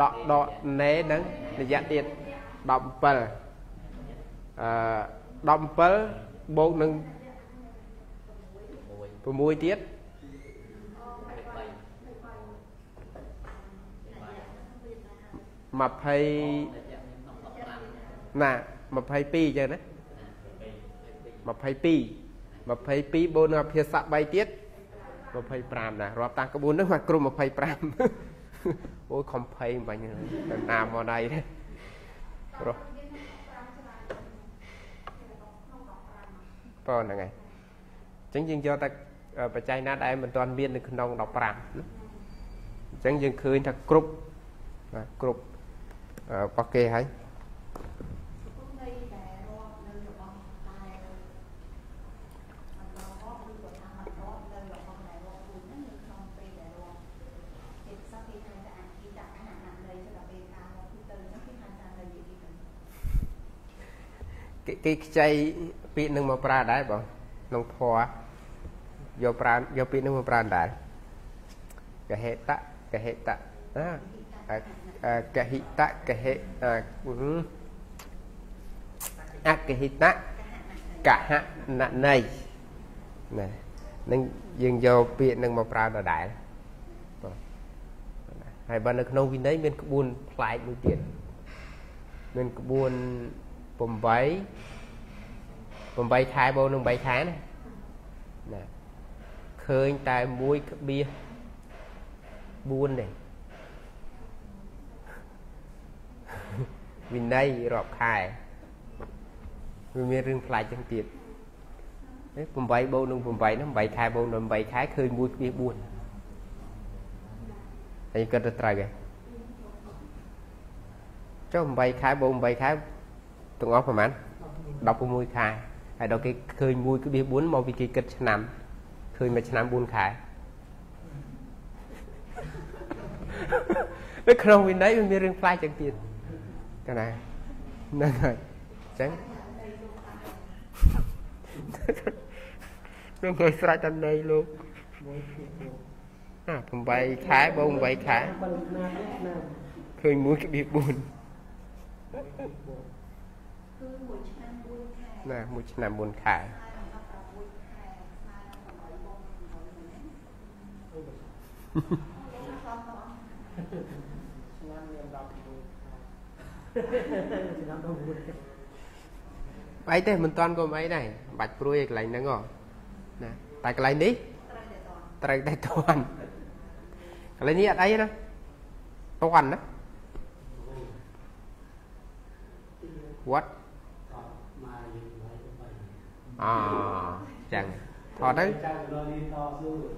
ដកដកណេនឹងរយៈទៀត17អឺ17បូកនឹង6ទៀត 20ណា22ចឹងណា22 22បូននឹងភាសា3ទៀត25ណារាប់តាមក្បួនហ្នឹងមកក្រុម25អូយខំភ័យបាញ់ណាមកដៃរស់ប៉ុណ្្នឹងហើយអញ្ចឹងយើងយកតែបច្ច័យណាដែលមិនទាន់មាននៅក្នុង15អញ្ចឹងយើងឃើញថាគ្រប់បាទគ្រប់ របស់គេហើយគេខ្ចីពាក្យនឹងមកប្រើដែរបងក្នុងធម៌យកប្រើយកពាក្យនឹងមកប្រើដែរកហេតៈកហេតៈណា កហិតៈកហេអកហិតៈកហណណៃណានឹងយើងយកពាក្យនឹងមកប្រើដដែលបាទហើយបើនៅក្នុងវិន័យមានក្បួនផ្លែកមួយទៀតមានក្បួន8 8ខែបូននឹង8ខែណាណាឃើញតែមួយក្បៀស4ទេ វិន័យរាប់ខែវាមានរឿងផ្លាច់ចឹងទៀត8បូននឹង8ហ្នឹង8ខែបូននឹង8ខែឃើញមួយក្បៀស4ហើយគិតទៅត្រូវហ៎ចុះ8ខែបូន8ខែទាំងអស់ប្រហែល16ខែហើយដល់គេឃើញ1.4មកពីគេគិតឆ្នាំឃើញមួយឆ្នាំ4ខែនៅក្នុងវិន័យវាមានរឿងផ្លាយចឹងទៀត កណាហ្នឹងហើយចឹងនឹងគេស្រេចតាមន័យលោកអា8ខែបង8ខែឃើញ1.4គឺមួយឆ្នាំ4ខែណាមួយឆ្នាំ4ខែ អីទេមិនតាន់ក៏អីដែរបាច់ព្រួយកន្លែងហ្នឹងហ៎ណាតែកន្លែងនេះត្រូវតែតាន់កន្លែងនេះអត់អីណាតាន់ណា what អចឹងថតទៅ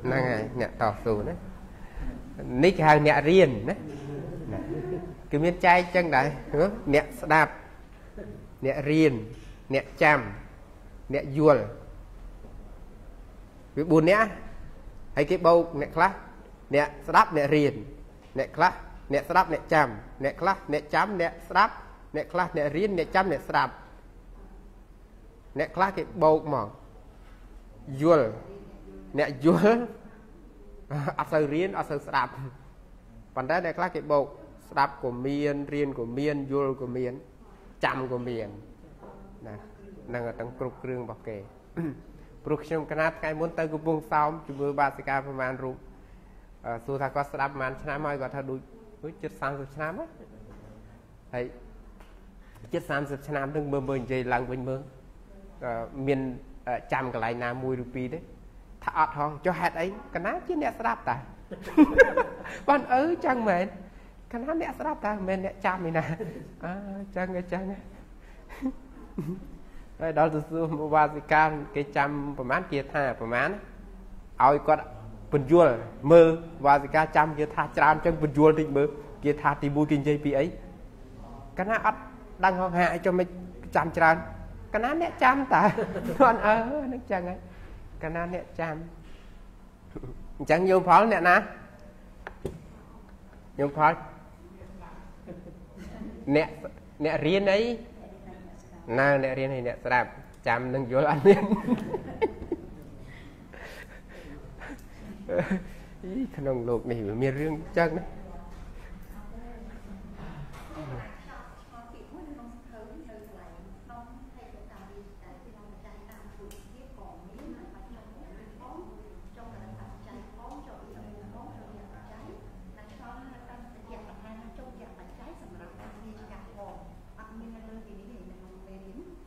ហ្នឹងហើយអ្នកតស៊ូណានេះគេហៅអ្នករៀនណា គេមានចែកចឹងដែរអ្នកស្ដាប់អ្នករៀនអ្នកចាំអ្នកយល់វា4នាក់ហើយគេបោកអ្នកខ្លះអ្នកស្ដាប់អ្នករៀនអ្នកខ្លះអ្នកស្ដាប់អ្នកចាំអ្នកខ្លះអ្នកចាំអ្នកស្ដាប់អ្នកខ្លះអ្នករៀនអ្នកចាំអ្នកស្ដាប់អ្នកខ្លះគេបោកមកយល់អ្នកយល់អត់សូវរៀនអត់សូវស្ដាប់ប៉ុន្តែអ្នកខ្លះគេបោក ស្ដាប់ក៏មានរៀនក៏មានយល់ក៏មានចាំក៏មានណានឹងទាំងគ្រប់គ្រឿងរបស់គេព្រោះខ្ញុំកណាថ្ងៃមុនទៅកំពង់សោមជាមួយបាសិកាប្រហែលរូបសួរថាគាត់ស្ដាប់ប្រហែលឆ្នាំហើយគាត់ថាដូចជិត30ឆ្នាំហើយជិត30ឆ្នាំនឹងមើលមើលនិយាយឡើងវិញមើលមានចាំកន្លែងណាមួយឬពីរទេថាអត់ហងចុះហេតុអីកណាជាអ្នកស្ដាប់តាបានអើចឹងមែន កណាអ្នកស្ដាប់តាមិនមែនអ្នកចាំឯណាអើចឹងឯចឹងហើយដល់ទៅសួរវាសិកាគេចាំប្រហែលគាថាប្រហែលឲ្យគាត់ពន្យល់មើលវាសិកាចាំគាថាច្រើនចឹងពន្យល់តិចមើលគាថាទី1គេនិយាយពីអីកាលណាអត់ដឹងហងហាអីចុះមិនចាំច្រើនកាលណាអ្នកចាំតើគាត់អើនឹងចឹងហើយកាលណាអ្នកចាំអញ្ចឹងយោផលអ្នកណាយោផល អ្នកអ្នករៀនអីណើអ្នករៀនហើយអ្នកស្ដាប់ចាំនឹងយល់អត់មានអីក្នុងលោកនេះវាមានរឿងចឹងណា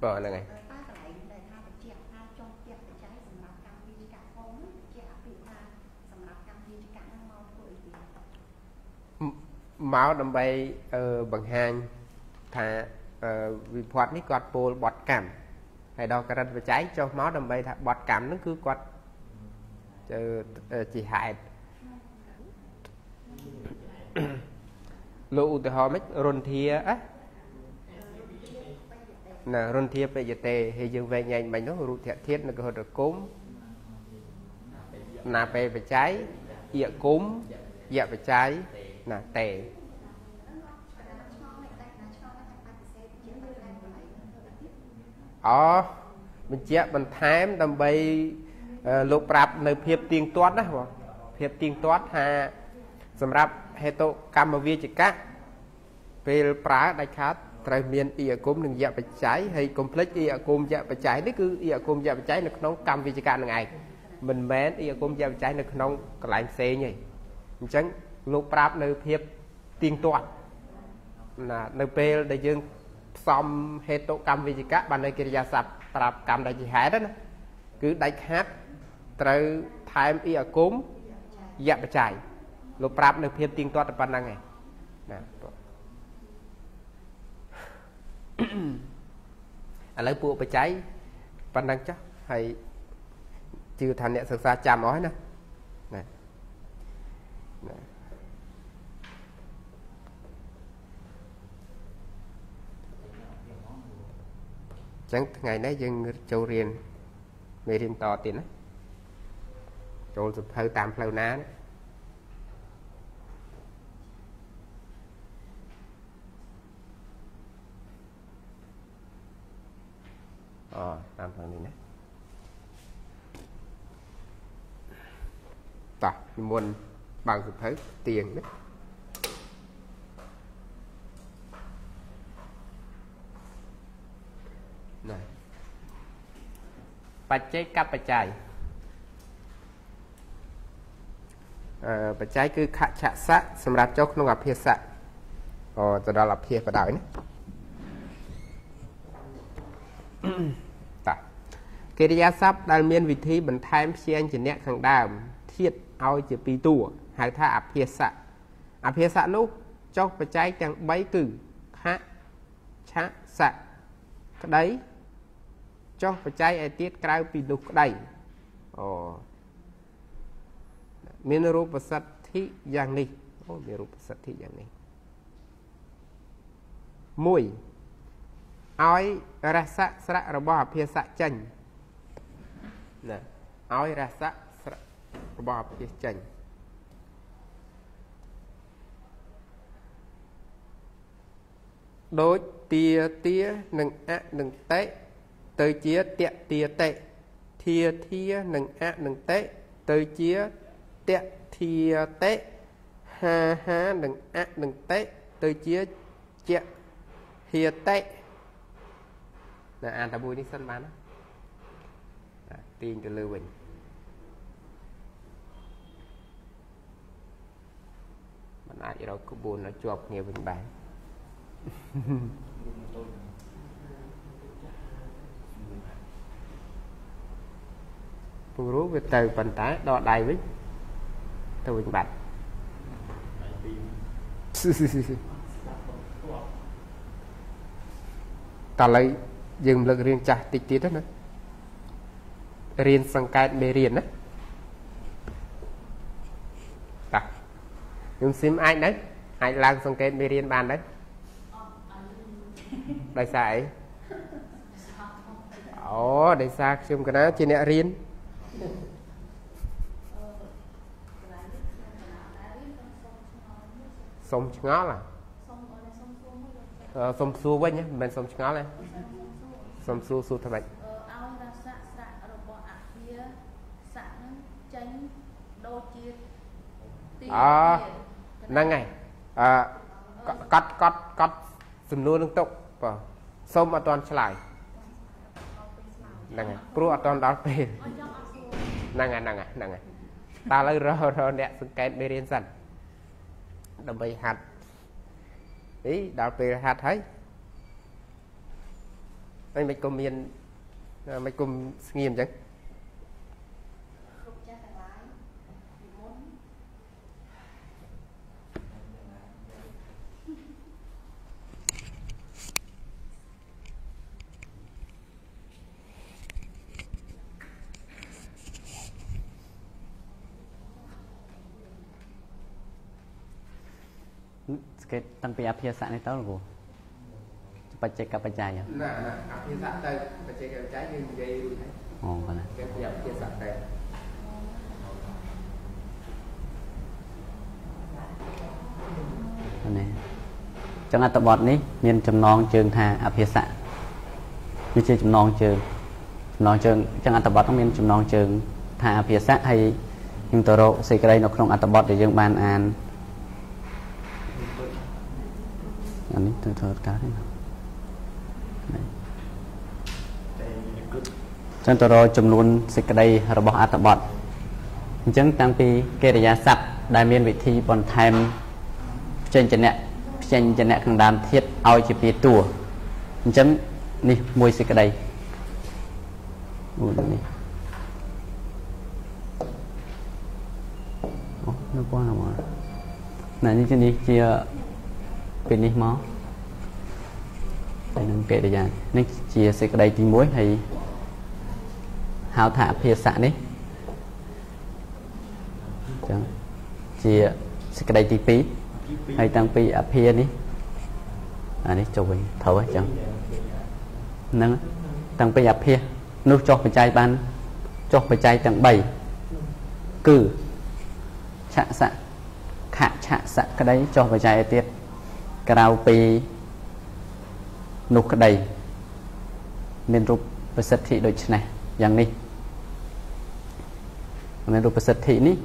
បើហ្នឹងហើយមកដើម្បីបង្ហាញថាវិភ័តនេះគាត់ពោលបត់កម្មហើយដល់ក្រិតបច្ច័យចុះមកដើម្បីថាបត់កម្មហ្នឹងគឺគាត់ជាហេតុលោកឧទាហរណ៍មិនរុនធាអះ ណារុនធាបយតេហើយយើងវែងញែងមិញនោះរូបធាតុនៅកហុតគុំណាពេបច្ច័យយគុំយបច្ច័យណាតេអូបញ្ជាក់បន្ថែមដើម្បីលោកប្រាប់នៅភាពទៀងទាត់ណាបងភាពទៀងទាត់ថាសម្រាប់ហេតុកម្មវិជ្ជកៈពេលប្រើដាច់ខាត ត្រូវមានអ៊ីអគុមនិងយៈបច្ច័យហើយកុំភ្លេចអ៊ីអគុមយៈបច្ច័យនេះគឺអ៊ីអគុមយៈបច្ច័យនៅក្នុងកម្មវិជ្ជកៈនឹងឯងមិនមែនអ៊ីអគុមយៈបច្ច័យនៅក្នុងកន្លែងផ្សេងទេអញ្ចឹងលោកប្រាប់នៅភាពទៀងទាត់ណានៅពេលដែលយើងផ្សំហេតុកម្មវិជ្ជកៈបាននៅកិរិយាសព្ទប្រាប់កម្មដែលជាហេតុណាគឺដាច់ខាត់ត្រូវថែមអ៊ីអគុមយៈបច្ច័យលោកប្រាប់នៅភាពទៀងទាត់តែប៉ុណ្្នឹងឯងណា ឥឡូវពួកបច្ច័យប៉ុណ្ណឹងចុះហើយជឿថាអ្នកសិក្សាចាំអស់ណាណាណាចឹងថ្ងៃនេះយើងចូលរៀនមេរៀនតទៀតណាចូលសភៅតាមផ្លូវណាណា អូតាមខាងនេះណាតោះនិមន្តបើកសភៅទៀងណាណាបច្ចេកបច្ច័យអឺបច្ច័យគឺខច្ឆសៈសម្រាប់ចុះក្នុងអភិសៈអូទៅដល់អភិសបដ ாய் ណា កិរិយាសព្ទដែលមានវិធីបន្ថែមព្យាញ្ជនៈខាងដើមធៀបឲ្យជាពីរតួហៅថាអភាសៈអភាសៈនោះចុះបច្ច័យទាំង3គឺខឆសៈក្តីចុះបច្ច័យឯទៀតក្រៅពីនោះក្តីអូមានរូបសិទ្ធិយ៉ាងនេះអូមានរូបសិទ្ធិយ៉ាងនេះ1ឲ្យរស័កស្រៈរបស់អភាសៈចេញ ណាឲ្យរស័ករបស់អភិសចេញដូចទាទានិងអនិងតេទៅជាតេទាតេធាធានិងអនិងតេទៅជាតេធាតេហាហានិងអនិងតេទៅជាជៈហាតេណាអានតាមួយនេះសិនបានណា ទាញទៅលើវិញมันអាចរកក្បួនឲ្យជាប់គ្នាវិញបានពង្រូវាទៅប៉ុន្តែដកដៃវិញទៅវិញបាត់តឥឡូវយើងលើករៀនចាស់តិចទៀតណា រៀនសង្កេតមេរៀនណាតាខ្ញុំស៊ីមអាចដែរអាចឡើងសង្កេតមេរៀនបានដែរដោយសារអីអូដោយសារខ្ញុំកណាជាអ្នករៀនសុំឆ្ងល់អាសុំសួរវិញមិនមែនសុំឆ្ងល់ទេសុំសួរសួរថាម៉េច អហ្នឹងហើយអឺកត់កត់កត់សំណួរនឹងទុកបាទសូមអត់ទាន់ឆ្លើយហ្នឹងហើយព្រោះអត់ទាន់ដល់ពេលហ្នឹងហើយហ្នឹងហើយហ្នឹងហើយតើឥឡូវរករអ្នកសង្កេតមេរៀនសិនដើម្បីហាត់អីដល់ពេលហាត់ហើយហើយមិនក៏មានមិនគុំស្ងៀមអញ្ចឹង ស្កេតតាំងពីអភិស័កនេះទៅលោកគ្រូបច្ចេកបច្ច័យណាណាអភិស័កទៅបច្ចេកបច្ច័យយើងនិយាយរួចហើយអូបាទគេពីអភិស័កទៅនេះចឹងអត្ថបទនេះមានចំណងជើងថាអភិស័កវាជាចំណងជើងចំណងជើងចឹងអត្ថបទនោះមានចំណងជើងថាអភិស័កហើយយើងទៅរកសេចក្តីនៅក្នុងអត្ថបទដែលយើងបានអាន អានេះទៅធ្វើការទេចឹងទៅរកចំនួនសេចក្តីរបស់អត្ថបទអញ្ចឹងតាំងពីកិរិយាសព្ទដែលមានវិធីបន្ថែមចេញចនៈចេញចនៈខាងដើមធាតឲ្យជាពីតួអញ្ចឹងនេះមួយសេចក្តីមួយនេះអូនៅប៉ុណ្ណាមកណែនេះជានេះជា ពីនេះមកហើយនឹងកិរិយានេះជាសេចក្តីទី1ហើយហៅថាអភិស័កនេះអញ្ចឹងជាសេចក្តីទី2ហើយតាំងពីអភិនេះអានេះចុះវិញត្រូវហើយចឹងហ្នឹងតាំងពីអភិនោះចុះបច្ច័យបានចុះបច្ច័យទាំង3គឺឆសៈខឆសៈក្តីចុះបច្ច័យទៀត ក្រៅពីនោះក្តី មានរូបប្រសិទ្ធិដូចនេះយ៉ាងនេះមានរូបប្រសិទ្ធិនេះ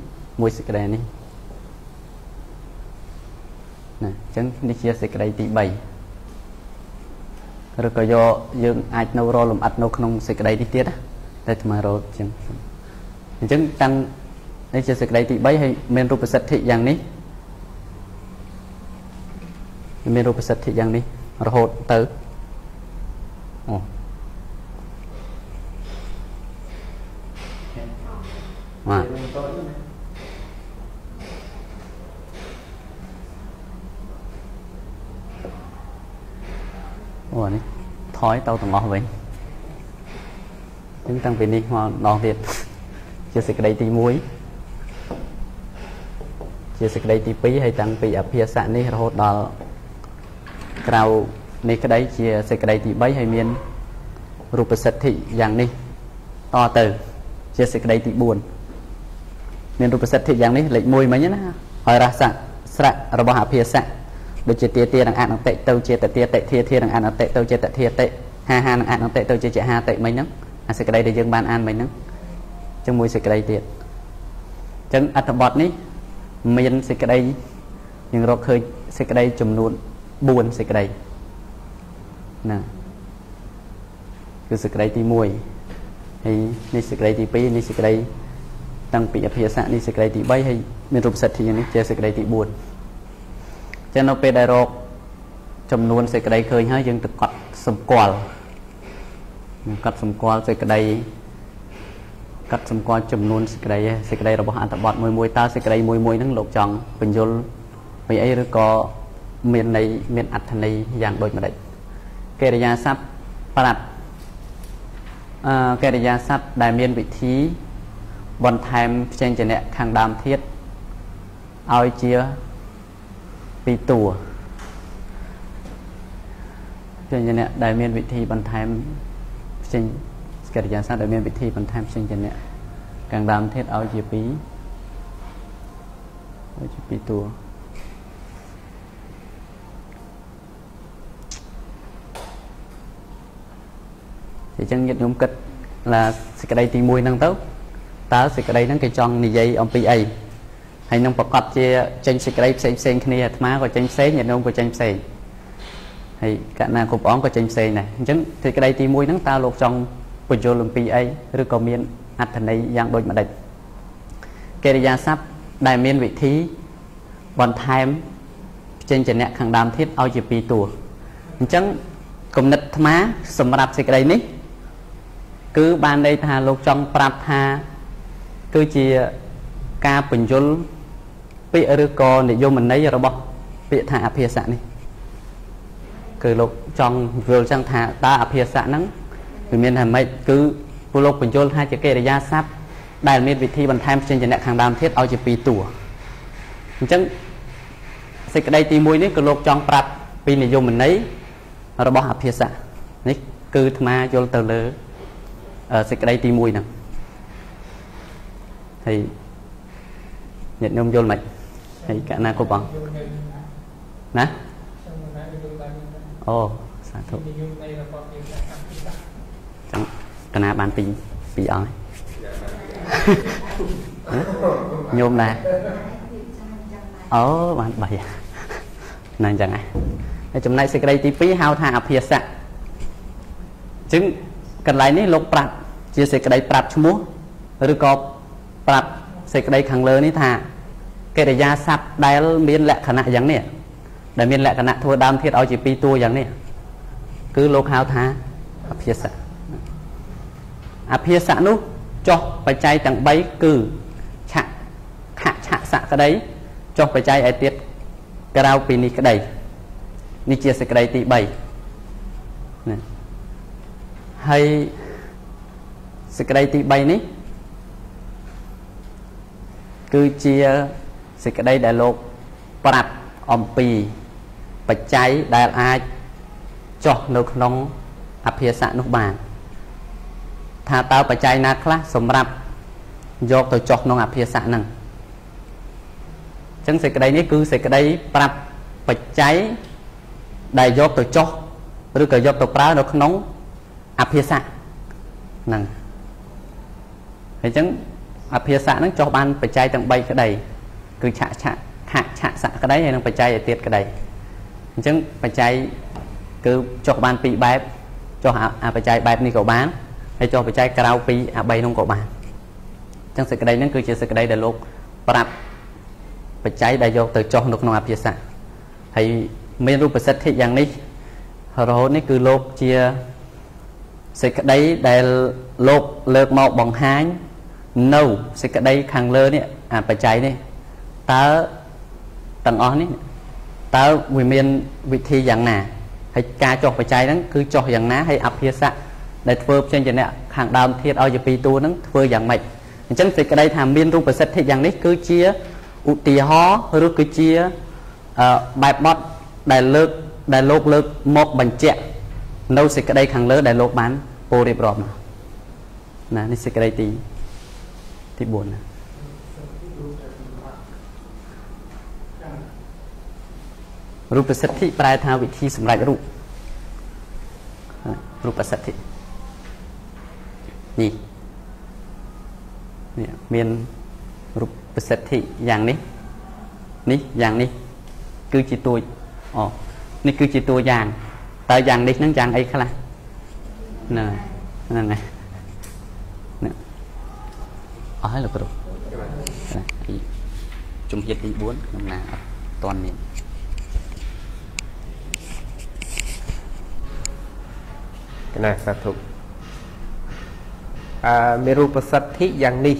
មួយសេចក្តីនេះណាអញ្ចឹងនេះជាសេចក្តីទី3ឬក៏យកយើងអាចនៅរលំអិតនៅក្នុងសេចក្តីនេះទៀតតែថ្មរត់អញ្ចឹងអញ្ចឹងតាំងនេះជាសេចក្តីទី3ហើយមានរូបសិទ្ធិយ៉ាងនេះ មានរូបសិទ្ធិយ៉ាងនេះរហូតទៅអូបាទអូនេះថយទៅទាំងអស់វិញអញ្ចឹងតាំងពីនេះមកម្ដងទៀតជាសេចក្តីទី1ជាសេចក្តីទី2ហើយតាំងពីអភិស័កនេះរហូតដល់ ក្រៅនេះក្តីជាសេចក្តីទី3ហើយមានរូបសិទ្ធិយ៉ាងនេះតទៅ ជាសេចក្តីទី4មានរូបសិទ្ធិយ៉ាងនេះលេខ1មិញណាហើយរស័កស្រៈរបស់អភិស័កដូចជាទាទានឹងអនតិទៅជាតទាតិធាធានឹងអនតិទៅជាតធាតិហាហានឹងអនតិទៅជាចហាតិមិញហ្នឹងអាសេចក្តីដែលយើងបានអានមិញហ្នឹងជាមួយសេចក្តីទៀតអញ្ចឹងអត្ថបទនេះមានសេចក្តីយើងរកឃើញសេចក្តីចំនួន 4សេចក្តីណាគឺសេចក្តីទី1ហើយនេះសេចក្តីទី2នេះសេចក្តីតាំងពីអភិស័កនេះសេចក្តីទី3ហើយមានរូបសិទ្ធិនេះជាសេចក្តីទី4ចឹងនៅពេលដែលរកចំនួនសេចក្តីឃើញហើយយើងទៅកត់សម្គាល់កត់សម្គាល់សេចក្តីកត់សម្គាល់ចំនួនសេចក្តីសេចក្តីរបស់អត្ថបទមួយមួយតើសេចក្តីមួយមួយហ្នឹងលោកចង់បញ្យលពីអីឬក៏ មានន័យមានអត្ថន័យយ៉ាងដូចម្ដេចកិរិយាសព្ទប្រាប់អឺកិរិយាសព្ទដែលមានវិធីបន្ថែមផ្សេងចនៈខាងដើមធាតឲ្យជាពីតួផ្សេងចនៈដែលមានវិធីបន្ថែមផ្សេងកិរិយាសព្ទដែលមានវិធីបន្ថែមផ្សេងចនៈខាងដើមធាតឲ្យជាពីឲ្យជាពីតួ អញ្ចឹងញាតិញោមគិត là សេចក្តីទី1ហ្នឹងទៅតើសេចក្តីហ្នឹងគេចង់និយាយអំពីអីហើយនឹងប្រកាសជាចេញសេចក្តីផ្សេងផ្សេងគ្នាអាត្មាក៏ចេញផ្សេងញាតិញោមក៏ចេញផ្សេងហើយកណ្ណាគ្រប់អង្គក៏ចេញផ្សេងដែរអញ្ចឹងសេចក្តីទី1ហ្នឹងតើលោកចង់បញ្យល់អំពីអីឬក៏មានអត្ថន័យយ៉ាងដូចម្ដេចកិរិយាសព្ទដែលមានវិធីបន្ថែមចេញចនៈខាងដើមធាតឲ្យជាពីរតួអញ្ចឹងគំនិតអាត្មាសម្រាប់សេចក្តីនេះ គឺបានន័យថាលោកចង់ប្រាប់ថាគឺជាការបញ្យលពាក្យឬក៏និយមន័យរបស់ពាក្យថាអភិស័កនេះគឺលោកចង់យល់ចឹងថាតើអភិស័កហ្នឹងវាមានថាម៉េចគឺពួកលោកបញ្យលថាជាកិរិយាសព្ទដែលមានវិធីបន្ថែមផ្សេងចនៈខាងដើមទៀតឲ្យជាពីរតួអញ្ចឹងសេចក្តីទី1នេះគឺលោកចង់ប្រាប់ពីនិយមន័យរបស់អភិស័កនេះគឺអាត្មាយល់ទៅលើ សេចក្តីទី1ហ្នឹងហើយញាតិញោមយល់មិនហើយកណាគ្រប់បងណាអូសាធុចឹងកណាបានពីពីអង្គញោមដែរអូបាន3ណាអញ្ចឹងហើយចំណែកសេចក្តីទី2ហៅថាអភិស័កអញ្ចឹង កន្លែងនេះលោកប្រាប់ជាសេចក្តីប្រាប់ឈ្មោះឬក៏ប្រាប់សេចក្តីខាងលើនេះថាកិរិយាសព្ទដែលមានលក្ខណៈយ៉ាងនេះដែលមានលក្ខណៈធ្វើដើមធាតឲ្យជាពីរតួយ៉ាងនេះគឺលោកហៅថាអភិស័កអភិស័កនោះចុះបច្ច័យទាំង3គឺឆៈខៈឆៈសៈក្តីចុះបច្ច័យឯទៀតក្រៅពីនេះក្តីនេះជាសេចក្តីទី3ណា ហើយសេចក្តីទី3នេះគឺជាសេចក្តីដែលលោកប្រាប់អំពីបច្ច័យដែលអាចចោះនៅក្នុងអភិស័កនោះបានថាតើបច្ច័យណាខ្លះសម្រាប់យកទៅចោះក្នុងអភិស័កហ្នឹងអញ្ចឹងសេចក្តីនេះគឺសេចក្តីប្រាប់បច្ច័យដែលយកទៅចោះឬក៏យកទៅប្រើនៅក្នុង អភិស័កហ្នឹងហើយអញ្ចឹងអភិស័កហ្នឹងចុះបានបច្ច័យទាំង3ក្តីគឺឆៈឆៈខៈឆៈសៈក្តីហើយនឹងបច្ច័យឯទៀតក្តីអញ្ចឹងបច្ច័យគឺចុះបានពីរបែបចុះអាបច្ច័យបែបនេះក៏បានហើយចុះបច្ច័យក្រៅពីអា3នោះក៏បានអញ្ចឹងសេចក្តីហ្នឹងគឺជាសេចក្តីដែលលោកប្រាប់បច្ច័យដែលយកទៅចុះនៅក្នុងអភិស័កហើយមានរូបសិទ្ធិយ៉ាងនេះរហូតនេះគឺលោកជា សេចក្តីដែលលោកលើកមកបង្ហាញនៅសេចក្តីខាងលើនេះអាបច្ច័យនេះតើទាំងអស់នេះតើវាមានវិធីយ៉ាងណាហើយការចោះបច្ច័យហ្នឹងគឺចោះយ៉ាងណាហើយអភិស័កដែលធ្វើផ្សេងជាអ្នកខាងដើមធាតឲ្យជាពីរតួហ្នឹងធ្វើយ៉ាងម៉េចអញ្ចឹងសេចក្តីថាមានរូបសិទ្ធិយ៉ាងនេះគឺជាឧទាហរណ៍ឬគឺជាបែបបត់ដែលលើកដែលលោកលើកមកបញ្ជាក់ នៅសេចក្តីខាងលើដែលលោកបានពោលរៀបរាប់ណាណានេះសេចក្តីទីទី4ណារូបសិទ្ធិប្រែថាវិធីសម្រេចរូបរូបសិទ្ធិនេះនេះមានរូបសិទ្ធិយ៉ាងនេះនេះយ៉ាងនេះ គឺជាតួអូនេះគឺជាតួយ៉ាង តើយ៉ាងនេះនឹងយ៉ាងអីខ្លះហ្នឹងហ្នឹងហើយនេះអស់ហើយលោកគ្រូជំហានទី4ខ្ញុំណាអត់តន់មានកណាសាធុអឺមានរូបសិទ្ធិយ៉ាងនេះ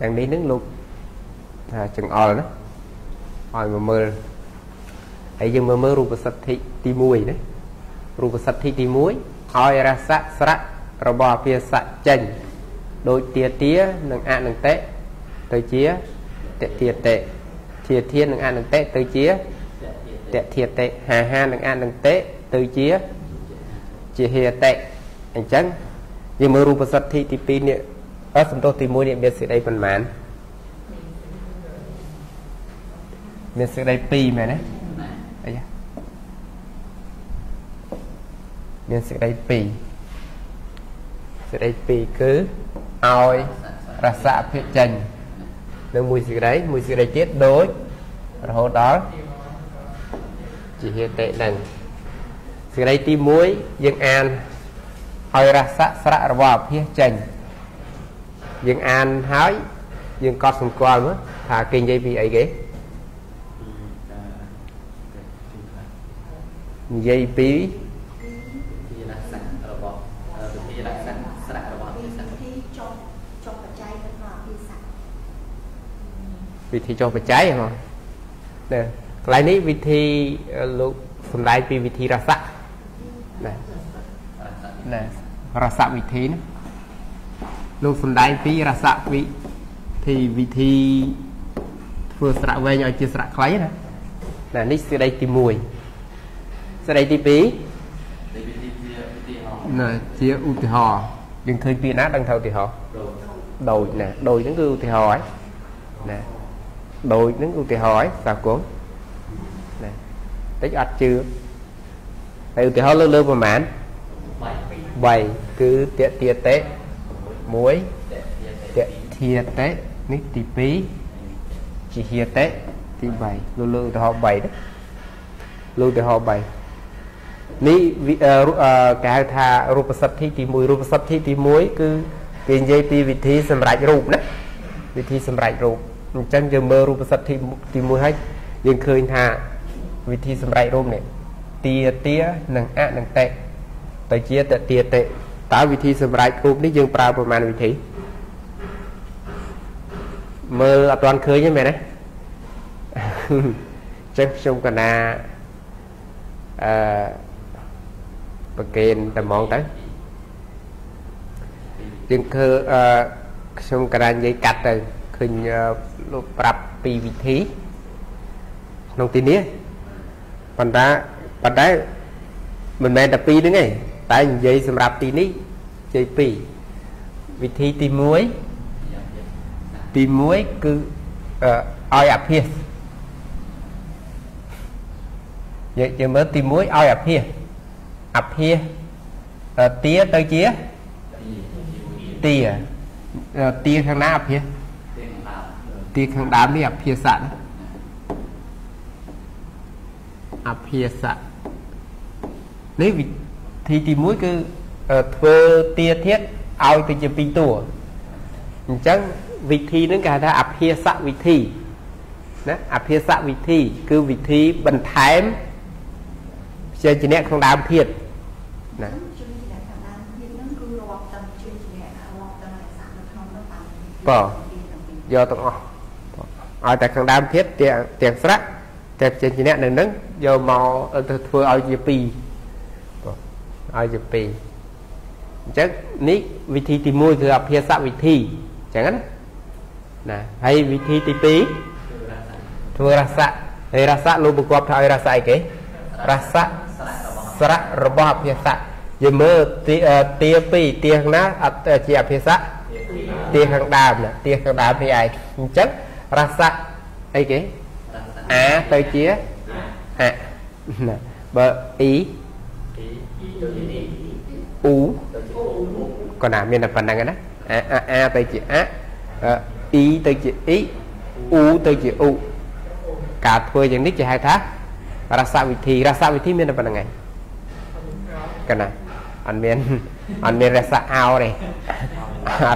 យ៉ាងនេះនឹងលោកថាចង្អល់ណាឲ្យមកមើលហើយយើងមើលមើលរូបសិទ្ធិ ទី1ណារូបសិទ្ធិទី1ឲ្យរស័កស្រៈរបស់ភាសៈចេញដូចទាទានិងអនឹងតិទៅជាតទាតិធាធានិងអនឹងតិទៅជាតធាតិហាហានិងអនឹងតិទៅជាជាហេតិអញ្ចឹងយើងមើលរូបសទ្ធិទី2នេះអត់សំទោសទី1នេះមានសេចក្តីប៉ុន្មានមានសេចក្តី2មែនទេ មានសេចក្តី2សេចក្តី2គឺឲ្យរសៈភិចេញនឹងមួយសេចក្តីមួយសេចក្តីទៀតដូចរហូតដល់ជាហេតុនឹងសេចក្តីទី1យើងអានឲ្យរសៈស្រៈរបស់អភិសចេញយើងអានហើយយើងកត់សម្គាល់មើលថាគេនិយាយពីអីគេនិយាយពីពីរស័ករបស់វិធីរស័កស្រៈរបស់វិធីចុះចុះបច្ច័យទៅក្នុងអភិស័ក វិធីចុះបច្ច័យហ្មងណែកន្លែងនេះវិធីលោកសំដែងពីវិធីរស័កណែណែរស័កវិធីណាលោកសំដែងពីរស័កវិធីវិធីធ្វើស្រៈវែងឲ្យជាស្រៈខ្លីណាណែនេះសេចក្តីទី1សេចក្តីទី2ណែជាឧទាហរណ៍យើងឃើញពាក្យណាដឹងថាឧទាហរណ៍ដូចណាដូចហ្នឹងគឺឧទាហរណ៍ហើយណា ដូចហ្នឹងឧទាហរណ៍ហើយសាគមណាតិចអត់ជឿហើយឧទាហរណ៍លើលើប្រមាណ3គឺតេតិតេ1តេធាតេនេះទី2ជាហេតេទី3លើលើឧទាហរណ៍3ណាលើឧទាហរណ៍3នេះគេហៅថារូបសទ្ធិទី1រូបសទ្ធិទី1គឺគេនិយាយពីវិធីសម្រាប់រូបណាវិធីសម្រាប់រូប អញ្ចឹងយើងមើលរូបសទ្ធិទី1ហើយយើងឃើញថាវិធីសម្រាប់រូបនេះទាទានិងអនិងតេទៅជាតទាតេតើវិធីសម្រាប់រូបនេះយើងប្រើប្រមាណវិធីមើលអត់ទាន់ឃើញទេមែនទេចឹងខ្ញុំកណាអឺប្រកេនតែហ្មងទៅយើងឃើញអឺខ្ញុំកណានិយាយកាត់ទៅ ឃើញលោកប្រាប់ពីវិធីក្នុងទីនេះប៉ុន្តែប៉ុន្តែមិនមែនតែពីរហ្នឹងទេតែនិយាយសម្រាប់ទីនេះនិយាយពីរវិធីទី1ទី1គឺឲ្យអភិសយើងយើងមើលទី1ឲ្យអភិសអភិសទាទៅជាទាទាខាងណាអភិស ទាខាងដើមនេះអភិសៈអភិសៈនេះវិធីទី1គឺធ្វើទាធាតឲ្យទៅជាពីរតួអញ្ចឹងវិធីហ្នឹងគេហៅថាអភិសៈវិធីណាអភិសៈវិធី គឺវិធីបន្ថែមជាជាអ្នកក្នុងដើមធាតណាបងយកទាំងអស់ ឲ្យតែខាងដើមធាតទាំងទាំងស្រៈតែជាជាអ្នកនៅនឹងយកមកទៅធ្វើឲ្យជាពីរឲ្យជាពីរអញ្ចឹងនេះវិធីទី1គឺអភិសវិធីអញ្ចឹងណាណាហើយវិធីទី2ធ្វើរស័កហើយរស័កលោកប្រកបថាឲ្យរស័កអីគេរស័កស្រៈរបស់អភិស័កយើងមើលទាទា2ទាខាងណាអត់ជាអភិស័កទាខាងដើមណាទាខាងដើមនេះឯងអញ្ចឹង រស័កអីគេអាទៅជាអណាបើអ៊ីអ៊ូក៏ណាមានតែប៉ុណ្្នឹងណាអាអាទៅជាអអ៊ីទៅជាអ៊ីអ៊ូទៅជាអ៊ូការធ្វើយ៉ាងនេះគេហៅថារសវិធីរសវិធីមានតែប៉ុណ្្នឹងឯងកណាអត់មានអត់មានរសអោទេ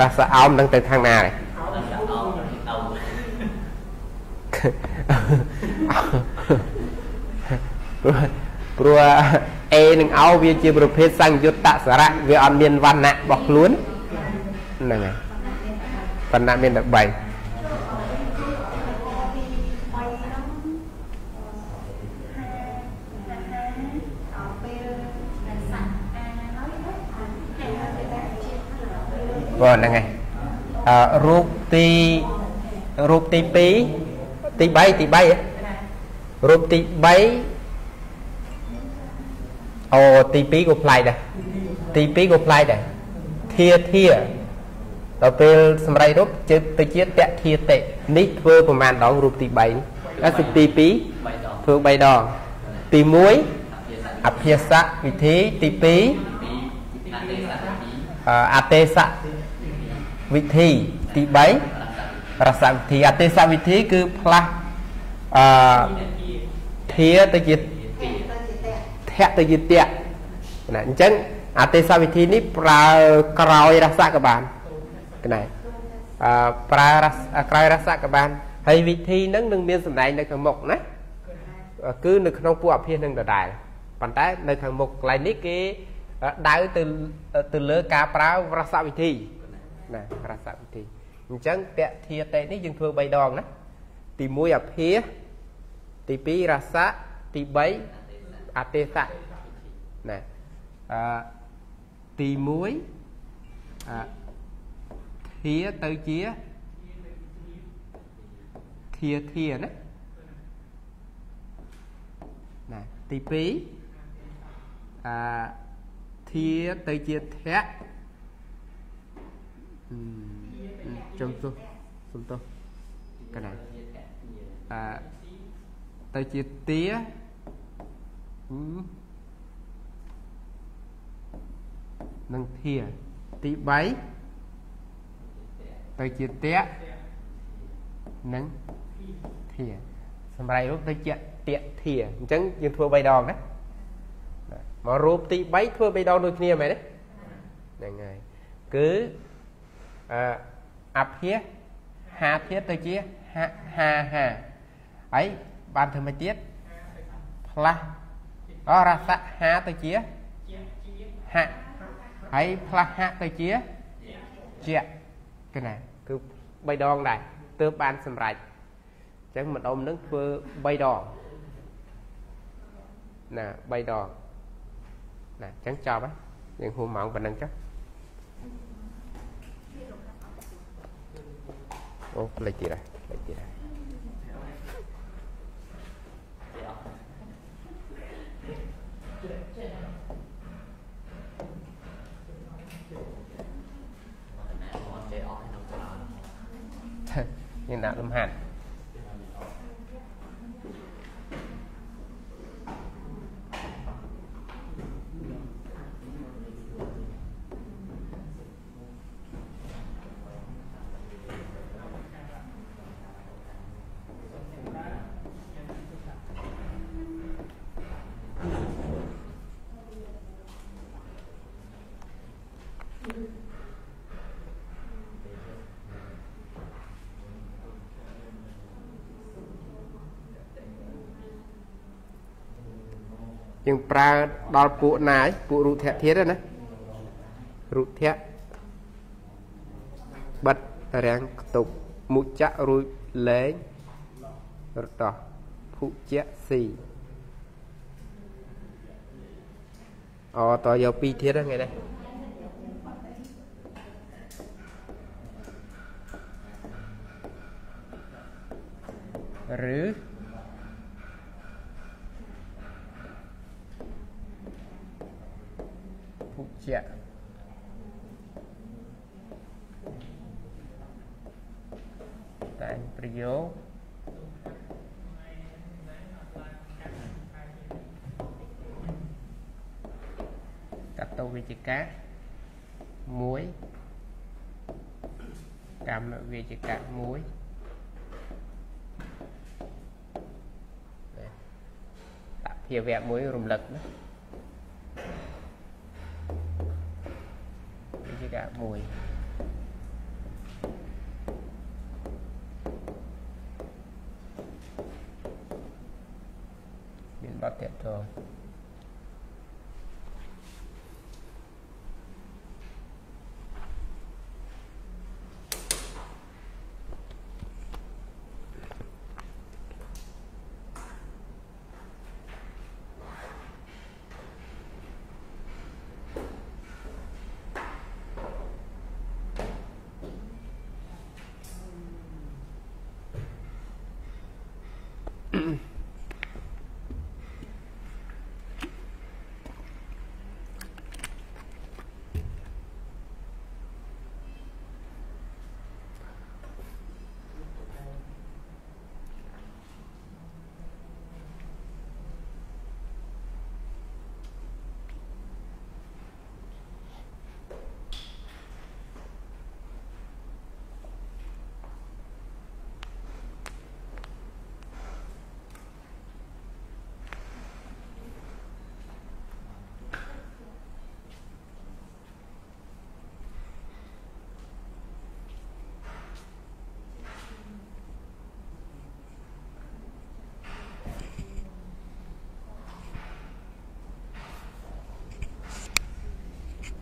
រសអោមនឹងទៅខាងណាទេ ព្រោះ A និងអោវាជាប្រភេទសង្យុត្តសារៈវាអត់មានវណ្ណៈរបស់ខ្លួនហ្នឹងហើយវណ្ណៈមានតែ3បាទហ្នឹងហើយអឺរូបទីរូបទី2 ទី3ទី3រូបទី3អូទី2ក៏ប្លែកដែរទី2ក៏ប្លែកដែរធាធាដល់ពេលសម្រេចរូបជិតទៅជាតធាតិនេះធ្វើប្រមាណដងរូបទី3នេះទី2ធ្វើ3ដងទី1អភិសៈវិធីទី2អទេសៈវិធីទី3 រសវិធីអទេសវិធីគឺផ្លាស់អឺធាទៅជាធៈទៅជាតៈណាអញ្ចឹងអទេសវិធីនេះប្រើក្រោយរសក៏បានកណែអឺប្រើរសក្រោយរសក៏បានហើយវិធីហ្នឹងនឹងមានសម្ដែងនៅខាងមុខណាគឺនៅក្នុងពួកអភិសនឹងដដែលប៉ុន្តែនៅខាងមុខកន្លែងនេះគេដៅទៅទៅលើការប្រើរសវិធីណារសវិធី អញ្ចឹងពធាតេនេះយើងធ្វើ3ដងណាទី1អភាទី2រសៈទី3អទេសៈណាអឺទី1អធាទៅជាធាធាណាណាទី2អធាទៅជាធៈ ចំទោះសំទោះកណ្ដាលអឺទៅជាទានឹងធាទី3ទៅជាតៈនិងធាសម្រាប់រូបទៅជាតៈធាអញ្ចឹងយើងធ្វើ3ដងណាមករូបទី3ធ្វើ3ដងដូចគ្នាមែនទេហ្នឹងហើយគឺអឺ អភិហាធាទៅជាហាហាហាហើយបានធ្វើមកទៀតផ្លាស់អរសៈហាទៅជាហៈហើយផ្លាស់ហៈទៅជាជាកណាគឺ3ដងដែរទើបបានសម្រេចអញ្ចឹងម្ដុំនឹងធ្វើ3ដងណា3ដងណាអញ្ចឹងចប់ហើយយើងហួម៉ោងប៉ុណ្្នឹងចុះ អូផ្លេចទៀតហើយផ្លេច យយើងដាក់លំហាត់យើងប្រើដល់ពួកណាយពួករុធៈធាតណារុធៈបិទរាំងខ្ទប់មុចៈរួចលែងរតោះភុជៈស៊ីអូតយកពីរធាតហ្នឹងឯងឬជាតែប្រយោគកតវិជ្ជកា1 កម្មវិជ្ជកៈ1ភាវៈមួយរំលឹកណា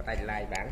ផ្ដាច់ឡាយបាន